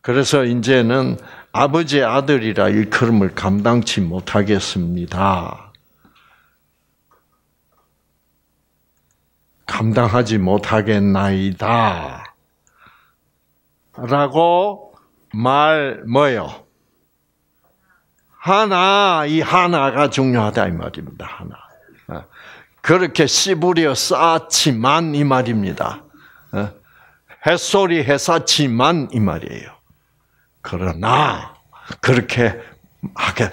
그래서 이제는 아버지의 아들이라 일컬음을 감당치 못하겠습니다. 감당하지 못하겠나이다. 라고 말 뭐요? 하나 이 하나가 중요하다 이 말입니다. 하나. 어. 그렇게 씨부려 쌓지만 이 말입니다. 어. 햇소리 해쌌지만 이 말이에요. 그러나 그렇게 하게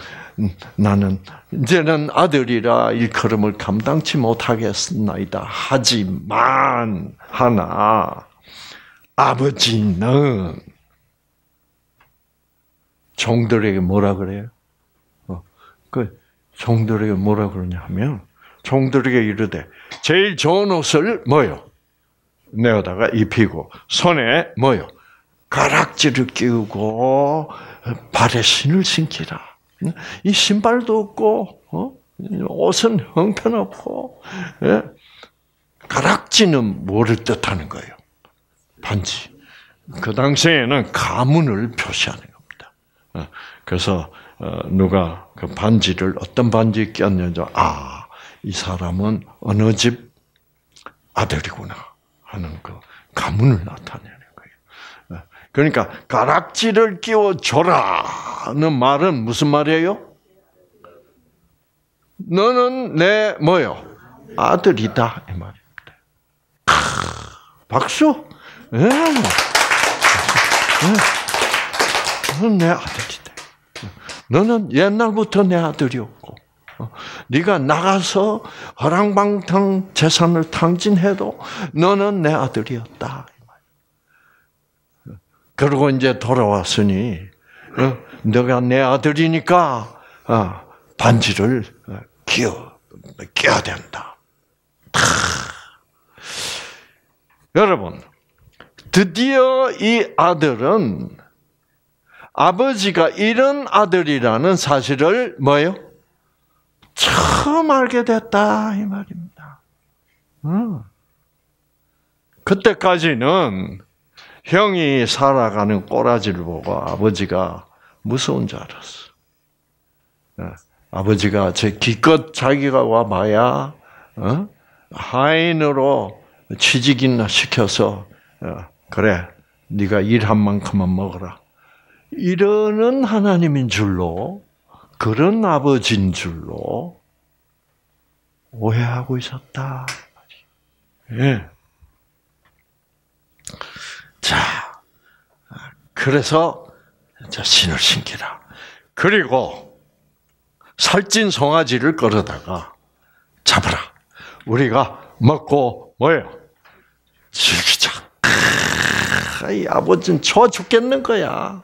나는 이제는 아들이라 일컬음을 감당치 못하겠나이다. 하지만 하나 아버지는 종들에게 뭐라 그래요? 어, 그 종들에게 뭐라 그러냐면 종들에게 이르되 제일 좋은 옷을 뭐요? 내어다가 입히고 손에 뭐요? 가락지를 끼우고 발에 신을 신기라. 이 신발도 없고, 어? 옷은 형편없고, 예? 가락지는 뭐를 뜻하는 거예요? 반지. 그 당시에는 가문을 표시하는 겁니다. 어, 그래서 어, 누가 그 반지를 어떤 반지 꼈는지 아, 이 사람은 어느 집 아들이구나 하는 그 가문을 나타내는 거예요. 어, 그러니까 가락지를 끼워 줘라 는 말은 무슨 말이에요? 너는 내 뭐요? 아들이다 이 말입니다. 박수. 예. 너는 내 아들이다. 너는 옛날부터 내 아들이었고, 어, 네가 나가서 허랑방탕 재산을 탕진해도 너는 내 아들이었다. 그리고 이제 돌아왔으니 어, 너가 내 아들이니까 어, 반지를 끼어 끼어야 된다. 여러분, 드디어 이 아들은 아버지가 이런 아들이라는 사실을 뭐요? 처음 알게 됐다 이 말입니다. 음. 그때까지는 형이 살아가는 꼬라지를 보고 아버지가 무서운 줄 알았어. 예. 아버지가 제 기껏 자기가 와봐야 어? 하인으로 취직이나 시켜서 어, 그래 네가 일한 만큼만 먹어라. 이러는 하나님인 줄로 그런 아버지인 줄로 오해하고 있었다. 예. 자, 그래서 자 신을 신기라. 그리고 살찐 송아지를 끌어다가 잡아라. 우리가 먹고 뭐예요? 즐기자. 이 아버지는 좋아 죽겠는 거야.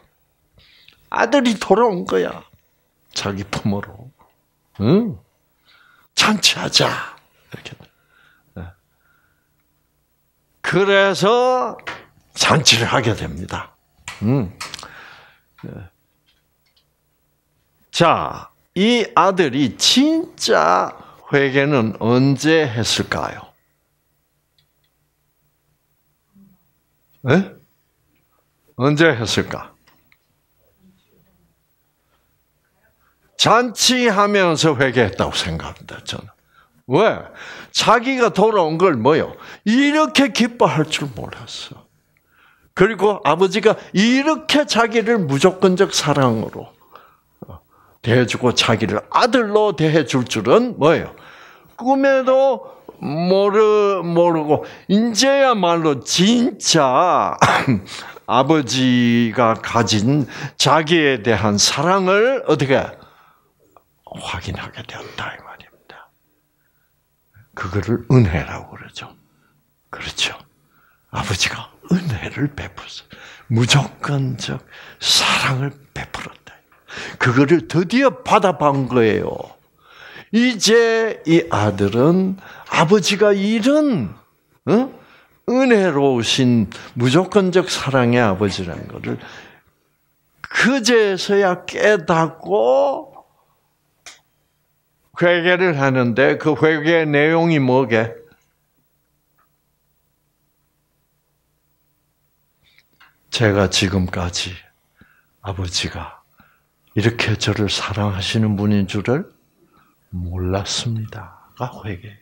아들이 돌아온 거야. 자기 품으로. 응? 잔치하자. 이렇게. 네. 그래서 잔치를 하게 됩니다. 음. 자, 이 아들이 진짜 회개는 언제 했을까요? 네? 언제 했을까? 잔치하면서 회개했다고 생각합니다, 저는. 왜? 자기가 돌아온 걸 뭐요? 이렇게 기뻐할 줄 몰랐어. 그리고 아버지가 이렇게 자기를 무조건적 사랑으로 대해주고 자기를 아들로 대해줄 줄은 뭐예요? 꿈에도 모르 모르고 이제야말로 진짜 아버지가 가진 자기에 대한 사랑을 어떻게 확인하게 되었다 이 말입니다. 그거를 은혜라고 그러죠. 그렇죠. 아버지가 은혜를 베풀었어. 무조건적 사랑을 베풀었다. 그거를 드디어 받아본 거예요. 이제 이 아들은 아버지가 이런 어? 은혜로우신 무조건적 사랑의 아버지라는 것을 그제서야 깨닫고 회개를 하는데 그 회개 내용이 뭐게? 제가 지금까지 아버지가 이렇게 저를 사랑하시는 분인 줄을 몰랐습니다가 회개예요.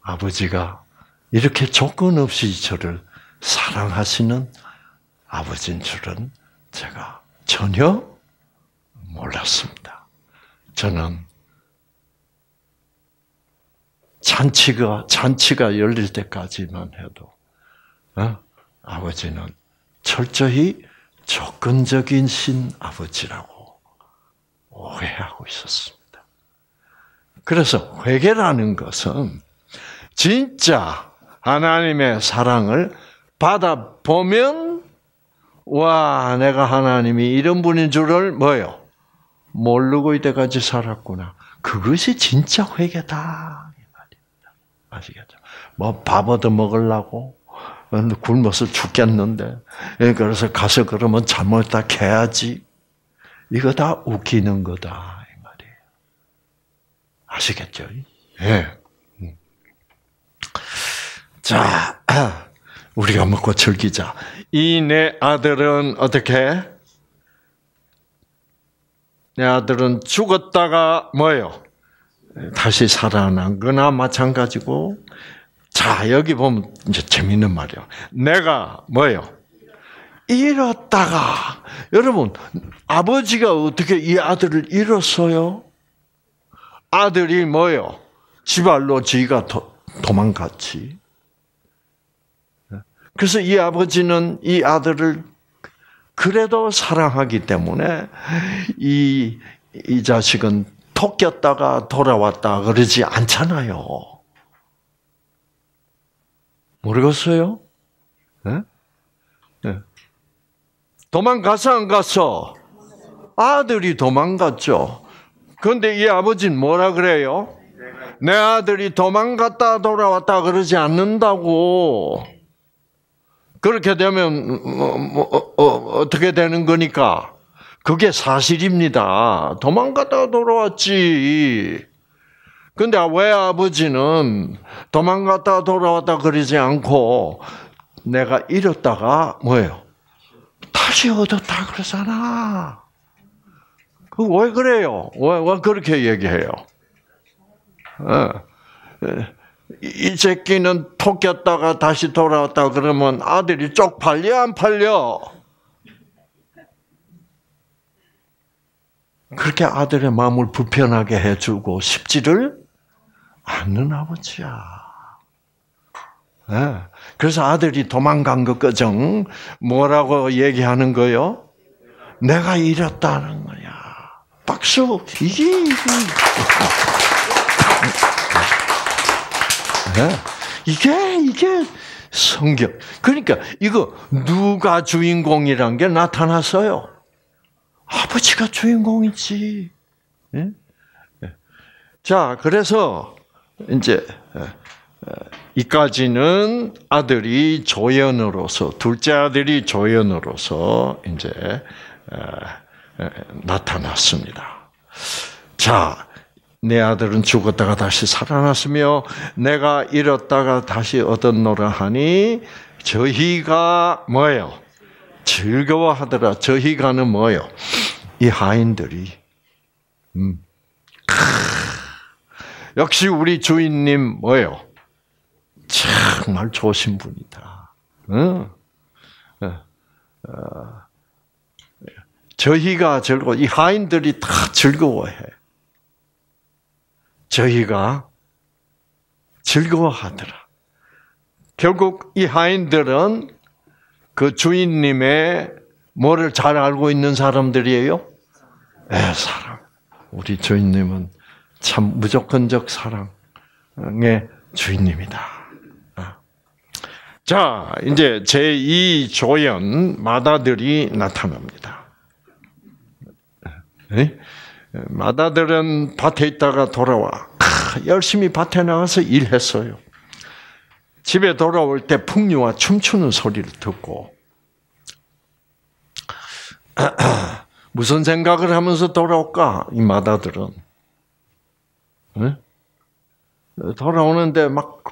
아버지가 이렇게 조건 없이 저를 사랑하시는 아버지인 줄은 제가 전혀 몰랐습니다. 저는 잔치가 잔치가 열릴 때까지만 해도 어? 아버지는 철저히 조건적인 신 아버지라고 오해하고 있었습니다. 그래서 회개라는 것은 진짜 하나님의 사랑을 받아 보면 와 내가 하나님이 이런 분인 줄을 뭐요 모르고 이때까지 살았구나. 그것이 진짜 회개다. 아시겠죠? 뭐밥 얻어 먹으려고 굶어서 죽겠는데 예, 그래서 가서 그러면 잘못다 캐야지. 이거 다 웃기는 거다 이 말이에요. 아시겠죠? 예. 자, 우리가 먹고 즐기자. 이 내 아들은 어떻게? 내 아들은 죽었다가 뭐요? 다시 살아난 거나 마찬가지고. 자, 여기 보면 이제 재밌는 말이야. 내가 뭐요? 잃었다가. 여러분, 아버지가 어떻게 이 아들을 잃었어요? 아들이 뭐요? 지발로 지가 도, 도망갔지. 그래서 이 아버지는 이 아들을 그래도 사랑하기 때문에 이, 이 자식은 토꼈다가 돌아왔다 그러지 않잖아요. 모르겠어요? 네? 네. 도망가서 안 갔어? 아들이 도망갔죠. 그런데 이 아버지는 뭐라 그래요? 내 아들이 도망갔다 돌아왔다 그러지 않는다고. 그렇게 되면 뭐, 뭐, 어, 어 떻게 되는 거니까? 그게 사실입니다. 도망갔다 돌아왔지. 근데 왜 아버지는 도망갔다 돌아왔다 그러지 않고 내가 잃었다가 뭐예요? 다시 얻었다 그러잖아. 그 왜 그래요? 왜, 왜 그렇게 얘기해요? 어. 이 새끼는 토꼈다가 다시 돌아왔다 그러면 아들이 쪽팔려 안 팔려? 그렇게 아들의 마음을 불편하게 해주고 싶지를 않는 아버지야. 네. 그래서 아들이 도망간 것 그정 뭐라고 얘기하는 거요? 내가 잃었다는 거야. 박수. 이게 이게. 네. 이게 이게 성경. 그러니까 이거 누가 주인공이란 게 나타났어요. 아버지가 주인공이지. 네? 자, 그래서 이제 이까지는 아들이 조연으로서 둘째 아들이 조연으로서 이제 나타났습니다. 자, 내 아들은 죽었다가 다시 살아났으며 내가 잃었다가 다시 얻었노라 하니 저희가 뭐예요? 즐거워하더라. 저희가는 뭐예요? 이 하인들이 음. 역시 우리 주인님 뭐예요? 정말 좋으신 분이다. 응? 어, 어, 저희가 즐거워, 이 하인들이 다 즐거워해. 저희가 즐거워하더라. 결국 이 하인들은 그 주인님의 뭐를 잘 알고 있는 사람들이에요? 예, 사랑. 우리 주인님은 참 무조건적 사랑의 주인님이다. 아. 자, 이제 제2 조연 마다들이 나타납니다. 네? 마다들은 밭에 있다가 돌아와 열심히 밭에 나가서 일했어요. 집에 돌아올 때 풍류와 춤추는 소리를 듣고 무슨 생각을 하면서 돌아올까 이 마다들은 네? 돌아오는데 막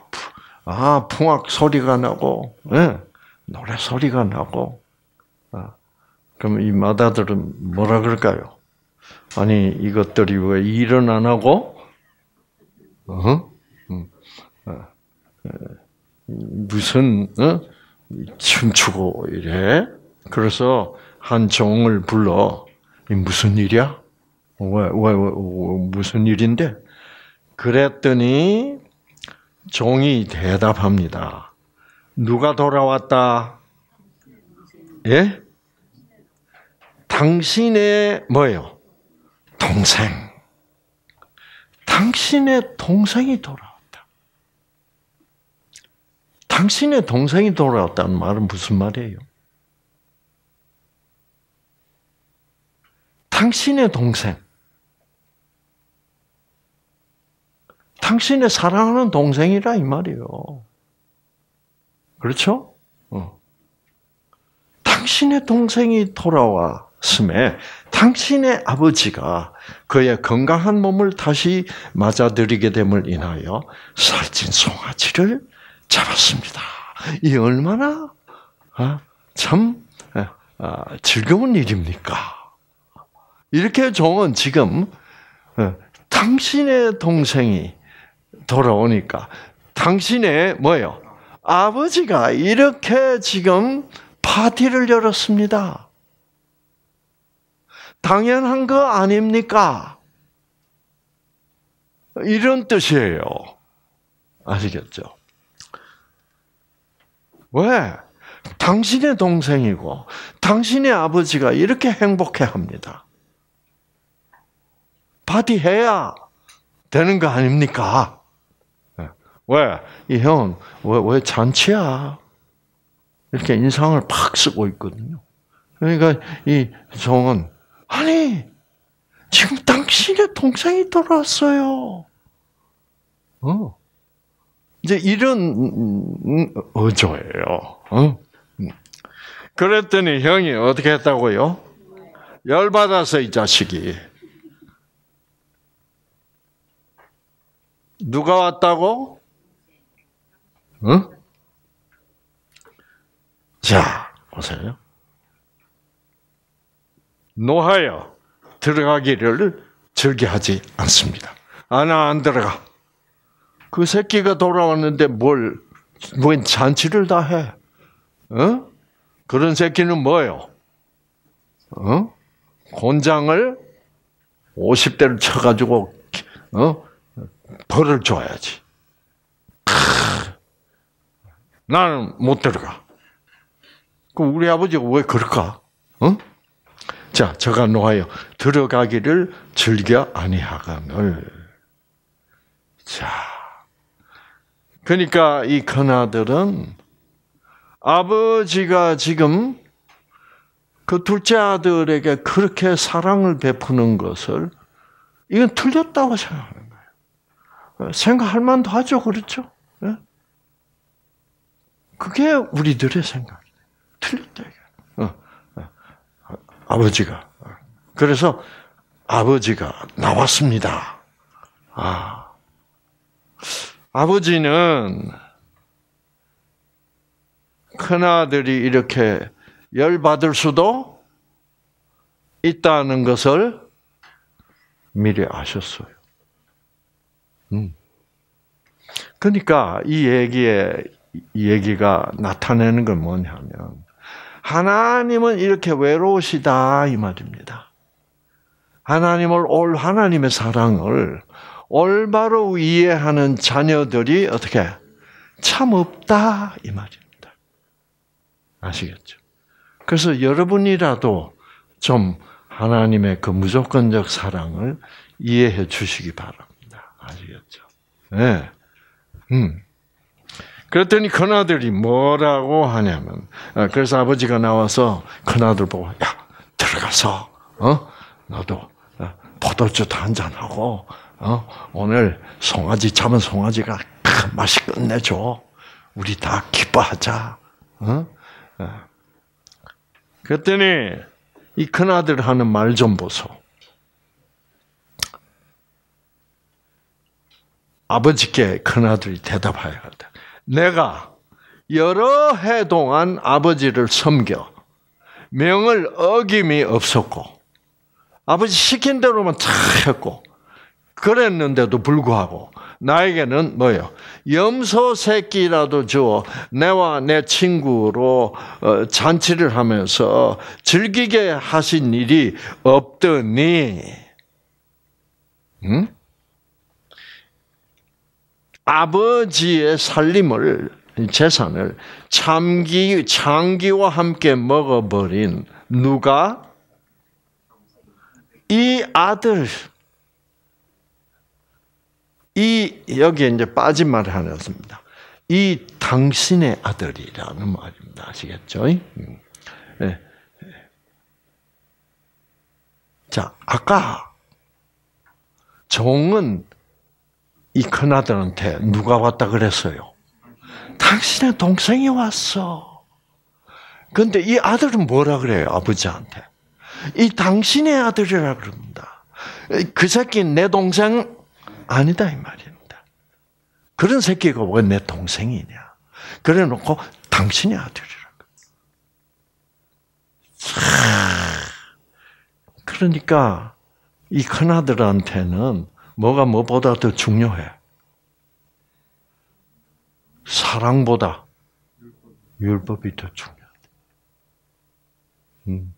아, 풍악 소리가 나고, 네? 노래 소리가 나고, 아, 그럼 이 마다들은 뭐라 그럴까요? 아니, 이것들이 왜 일은 안 하고, 어? 음, 어, 무슨, 어? 춤추고 이래? 그래서 한 종을 불러, 이 무슨 일이야? 왜, 왜, 왜, 무슨 일인데? 그랬더니 종이 대답합니다. 누가 돌아왔다? 예? 당신의 뭐예요? 동생. 당신의 동생이 돌아왔다. 당신의 동생이 돌아왔다는 말은 무슨 말이에요? 당신의 동생. 당신의 사랑하는 동생이라 이 말이에요. 그렇죠? 어. 당신의 동생이 돌아왔음에 당신의 아버지가 그의 건강한 몸을 다시 맞아들이게 됨을 인하여 살찐 송아지를 잡았습니다. 이 얼마나 아, 참 아, 즐거운 일입니까? 이렇게 종은 지금 어, 당신의 동생이 돌아오니까 당신의 뭐요? 아버지가 이렇게 지금 파티를 열었습니다. 당연한 거 아닙니까? 이런 뜻이에요. 아시겠죠? 왜? 당신의 동생이고 당신의 아버지가 이렇게 행복해 합니다. 파티해야 되는 거 아닙니까? 예. 왜? 이 형, 왜, 왜 잔치야? 이렇게 인상을 팍 쓰고 있거든요. 그러니까 이 종은, 아니, 지금 당신의 동생이 돌아왔어요. 어. 이제 이런 어조예요. 어? 그랬더니 형이 어떻게 했다고요? 열받아서 이 자식이. 누가 왔다고? 응? 자, 보세요. 노하여 들어가기를 즐겨하지 않습니다. 아, 나 안 들어가. 그 새끼가 돌아왔는데 뭘, 뭐 잔치를 다 해. 어? 그런 새끼는 뭐예요? 어? 곤장을 50대를 쳐가지고, 어? 벌을 줘야지. 나는 못 들어가. 그럼 우리 아버지가 왜 그럴까? 어? 자, 저가 놓아요. 들어가기를 즐겨 아니하감을. 자. 그러니까 이 큰아들은 아버지가 지금 그 둘째 아들에게 그렇게 사랑을 베푸는 것을 이건 틀렸다고 거예요. 생각할 만도 하죠, 그렇죠? 예? 그게 우리들의 생각. 틀렸다. 어, 어. 아버지가. 그래서 아버지가 나왔습니다. 아. 아버지는 큰아들이 이렇게 열받을 수도 있다는 것을 미리 아셨어요. 음. 그러니까 이 얘기에 이 얘기가 나타내는 건 뭐냐면 하나님은 이렇게 외로우시다 이 말입니다. 하나님을 올 하나님의 사랑을 올바로 이해하는 자녀들이 어떻게 참 없다 이 말입니다. 아시겠죠? 그래서 여러분이라도 좀 하나님의 그 무조건적 사랑을 이해해 주시기 바랍니다. 네. 음. 그랬더니 큰아들이 뭐라고 하냐면, 어, 그래서 아버지가 나와서 큰아들 보고, 야, 들어가서, 어? 너도 어, 포도주도 한잔하고, 어? 오늘 송아지, 잡은 송아지가 맛이 끝내줘. 우리 다 기뻐하자. 어? 어. 그랬더니, 이 큰아들 하는 말 좀 보소. 아버지께 큰아들이 대답하여 하다. 내가 여러 해 동안 아버지를 섬겨 명을 어김이 없었고 아버지 시킨 대로만 다 했고 그랬는데도 불구하고 나에게는 뭐요? 염소 새끼라도 주어 내와 내 친구로 어, 잔치를 하면서 즐기게 하신 일이 없더니, 응? 아버지의 살림을 재산을 참기 장기와 함께 먹어버린 누가 이 아들 이 여기에 이제 빠진 말을 하나 씁니다. 이 당신의 아들이라는 말입니다. 아시겠죠? 네. 자, 아까 종은 이 큰아들한테 누가 왔다 그랬어요? 당신의 동생이 왔어. 근데 이 아들은 뭐라 그래요? 아버지한테. 이 당신의 아들이라 그럽니다. 그 새끼 내 동생 아니다 이 말입니다. 그런 새끼가 왜 내 동생이냐? 그래 놓고 당신의 아들이라고. 그러니까 이 큰아들한테는 뭐가 무엇보다 더 중요해. 사랑보다 율법이 더 중요하다. 음.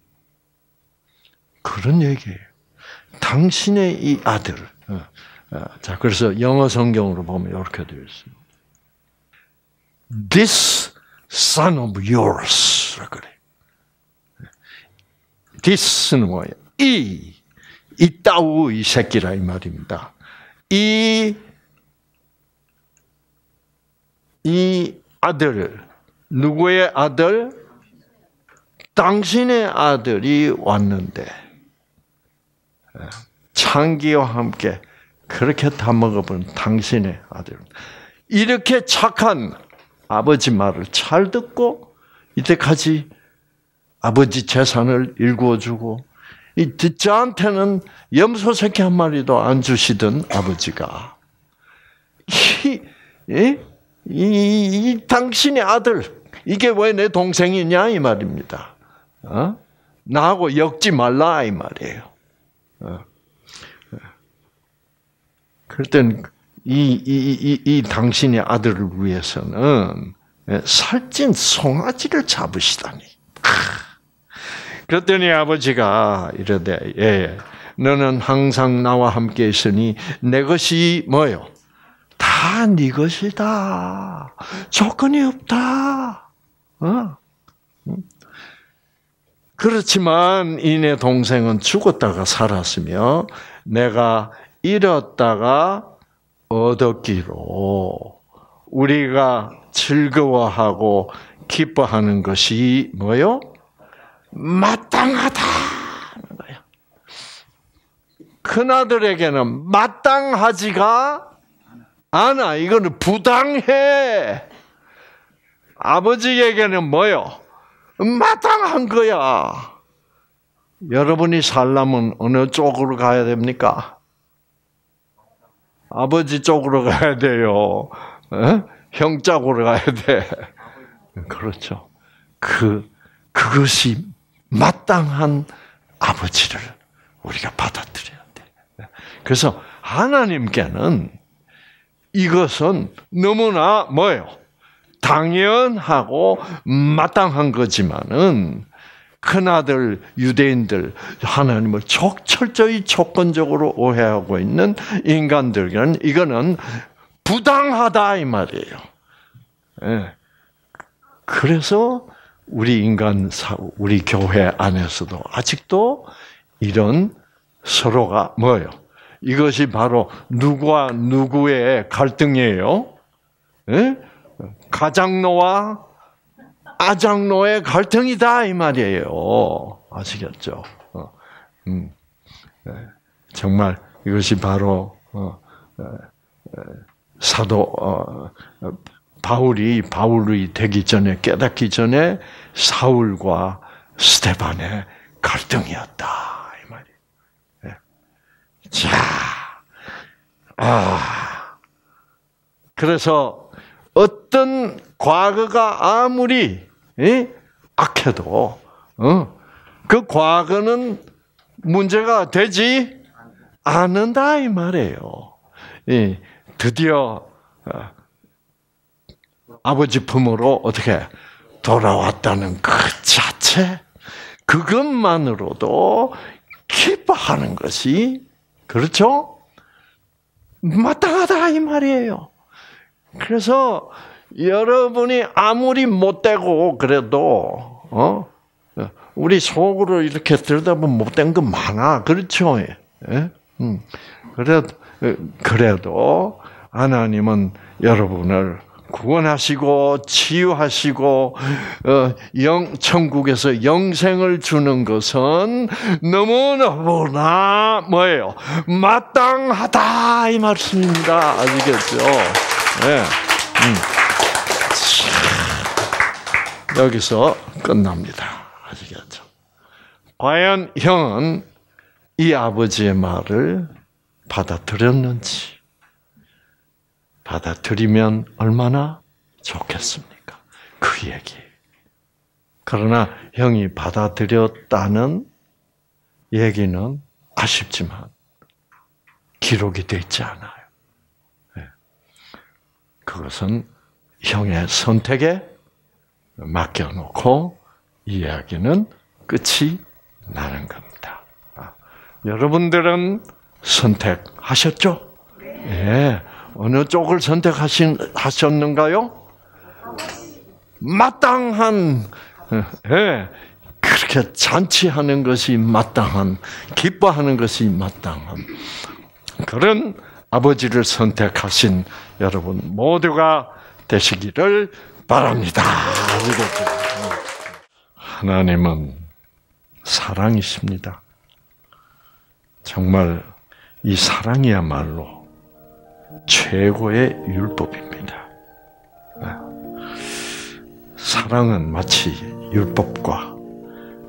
그런 얘기예요. 당신의 이 아들. 어, 어, 자, 그래서 영어 성경으로 보면 이렇게 되어 있습니다. This son of yours. 그래. this는 뭐예요? 이, 이 따우 이 새끼라 이 말입니다. 이, 이 아들, 누구의 아들? 당신의 아들이 왔는데, 창기와 함께 그렇게 다 먹어본 당신의 아들. 이렇게 착한 아버지 말을 잘 듣고, 이때까지 아버지 재산을 일구어주고, 이 듣자한테는 염소 새끼 한 마리도 안 주시던 아버지가, 이, 이, 당신의 아들, 이게 왜 내 동생이냐, 이 말입니다. 어? 나하고 엮지 말라, 이 말이에요. 어. 그럴 땐, 이, 이, 이, 이 당신의 아들을 위해서는 살찐 송아지를 잡으시다니. 그랬더니 아버지가 이러되, 예, 너는 항상 나와 함께 있으니 내 것이 뭐요? 다 네 것이다. 조건이 없다. 어? 그렇지만 이내 동생은 죽었다가 살았으며 내가 잃었다가 얻었기로 우리가 즐거워하고 기뻐하는 것이 뭐요? 마땅하다. 큰아들에게는 마땅하지가 않아. 이거는 부당해. 아버지에게는 뭐요? 마땅한 거야. 여러분이 살려면 어느 쪽으로 가야 됩니까? 아버지 쪽으로 가야 돼요. 어? 형 쪽으로 가야 돼. 그렇죠. 그, 그것이 마땅한 아버지를 우리가 받아들여야 돼. 그래서 하나님께는 이것은 너무나 뭐예요? 당연하고 마땅한 거지만은 큰아들 유대인들 하나님을 철저히 조건적으로 오해하고 있는 인간들에게는 이거는 부당하다 이 말이에요. 예. 그래서 우리 인간 사 우리 교회 안에서도 아직도 이런 서로가 뭐예요? 이것이 바로 누구와 누구의 갈등이에요? 예? 가장노와 아장노의 갈등이다 이 말이에요. 아시겠죠? 어, 음, 예, 정말 이것이 바로 어, 사도 어, 바울이 바울이 되기 전에 깨닫기 전에 사울과 스테반의 갈등이었다 이 말이. 예. 자, 아 그래서 어떤 과거가 아무리 예? 악해도 어? 그 과거는 문제가 되지 않는다 이 말이에요. 예, 드디어 어, 아버지 품으로 어떻게 돌아왔다는 그 자체 그것만으로도 기뻐하는 것이 그렇죠? 마땅하다 이 말이에요. 그래서 여러분이 아무리 못되고 그래도 어 우리 속으로 이렇게 들여다보면 못된 거 많아 그렇죠? 예? 음. 그래도 그래도 하나님은 여러분을 구원하시고 치유하시고 어, 영 천국에서 영생을 주는 것은 너무너무나 뭐예요? 마땅하다 이 말씀입니다. 아시겠죠? 네. 음. 여기서 끝납니다. 아시겠죠? 과연 형은 이 아버지의 말을 받아들였는지, 받아들이면 얼마나 좋겠습니까? 그 얘기. 그러나 형이 받아들였다는 얘기는 아쉽지만 기록이 되어 있지 않아요. 예. 그것은 형의 선택에 맡겨놓고 이야기는 끝이 나는 겁니다. 아, 여러분들은 선택하셨죠? 예. 어느 쪽을 선택하셨는가요? 마땅한, 예. 그렇게 잔치하는 것이 마땅한, 기뻐하는 것이 마땅한 그런 아버지를 선택하신 여러분 모두가 되시기를 바랍니다. 하나님은 사랑이십니다. 정말 이 사랑이야말로 최고의 율법입니다. 네. 사랑은 마치 율법과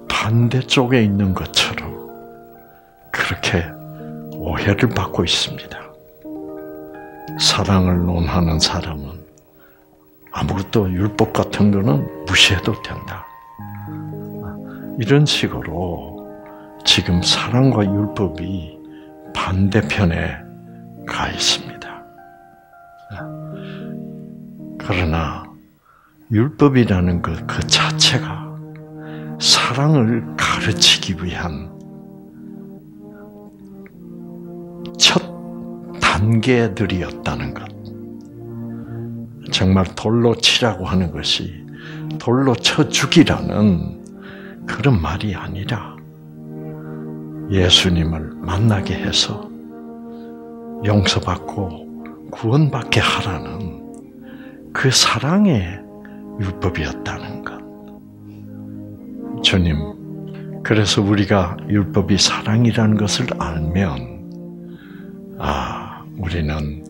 반대쪽에 있는 것처럼 그렇게 오해를 받고 있습니다. 사랑을 논하는 사람은 아무것도 율법 같은 거는 무시해도 된다. 이런 식으로 지금 사랑과 율법이 반대편에 가 있습니다. 그러나 율법이라는 것 그 자체가 사랑을 가르치기 위한 첫 단계들이었다는 것. 정말 돌로 치라고 하는 것이 돌로 쳐 죽이라는 그런 말이 아니라 예수님을 만나게 해서 용서받고 구원받게 하라는 그 사랑의 율법이었다는 것. 주님, 그래서 우리가 율법이 사랑이라는 것을 알면, 아, 우리는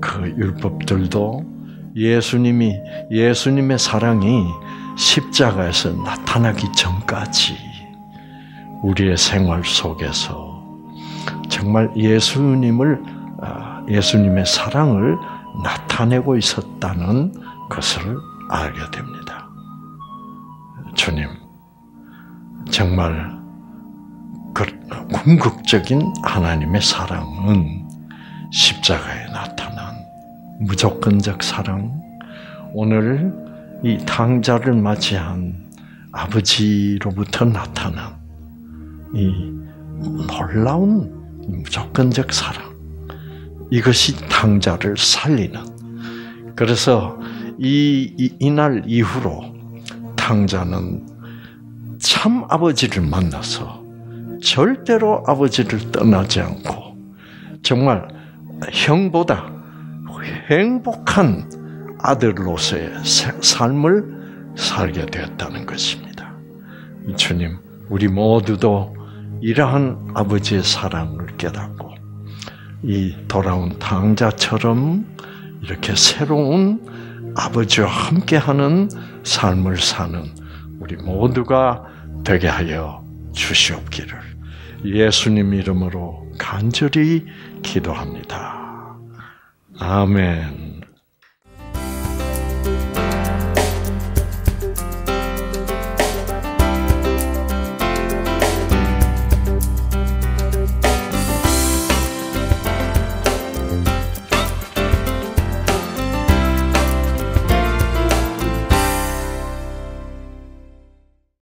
그 율법들도 예수님이, 예수님의 사랑이 십자가에서 나타나기 전까지 우리의 생활 속에서 정말 예수님을, 아, 예수님의 사랑을 나타내고 있었다는 것을 알게 됩니다. 주님, 정말 그 궁극적인 하나님의 사랑은 십자가에 나타난 무조건적 사랑, 오늘 이 탕자를 맞이한 아버지로부터 나타난 이 놀라운 무조건적 사랑, 이것이 탕자를 살리는. 그래서 이, 이, 날 이후로 탕자는 참 아버지를 만나서 절대로 아버지를 떠나지 않고 정말 형보다 행복한 아들로서의 삶을 살게 되었다는 것입니다. 주님, 우리 모두도 이러한 아버지의 사랑을 깨닫고 이 돌아온 당자처럼 이렇게 새로운 아버지와 함께하는 삶을 사는 우리 모두가 되게 하여 주시옵기를 예수님 이름으로 간절히 기도합니다. 아멘.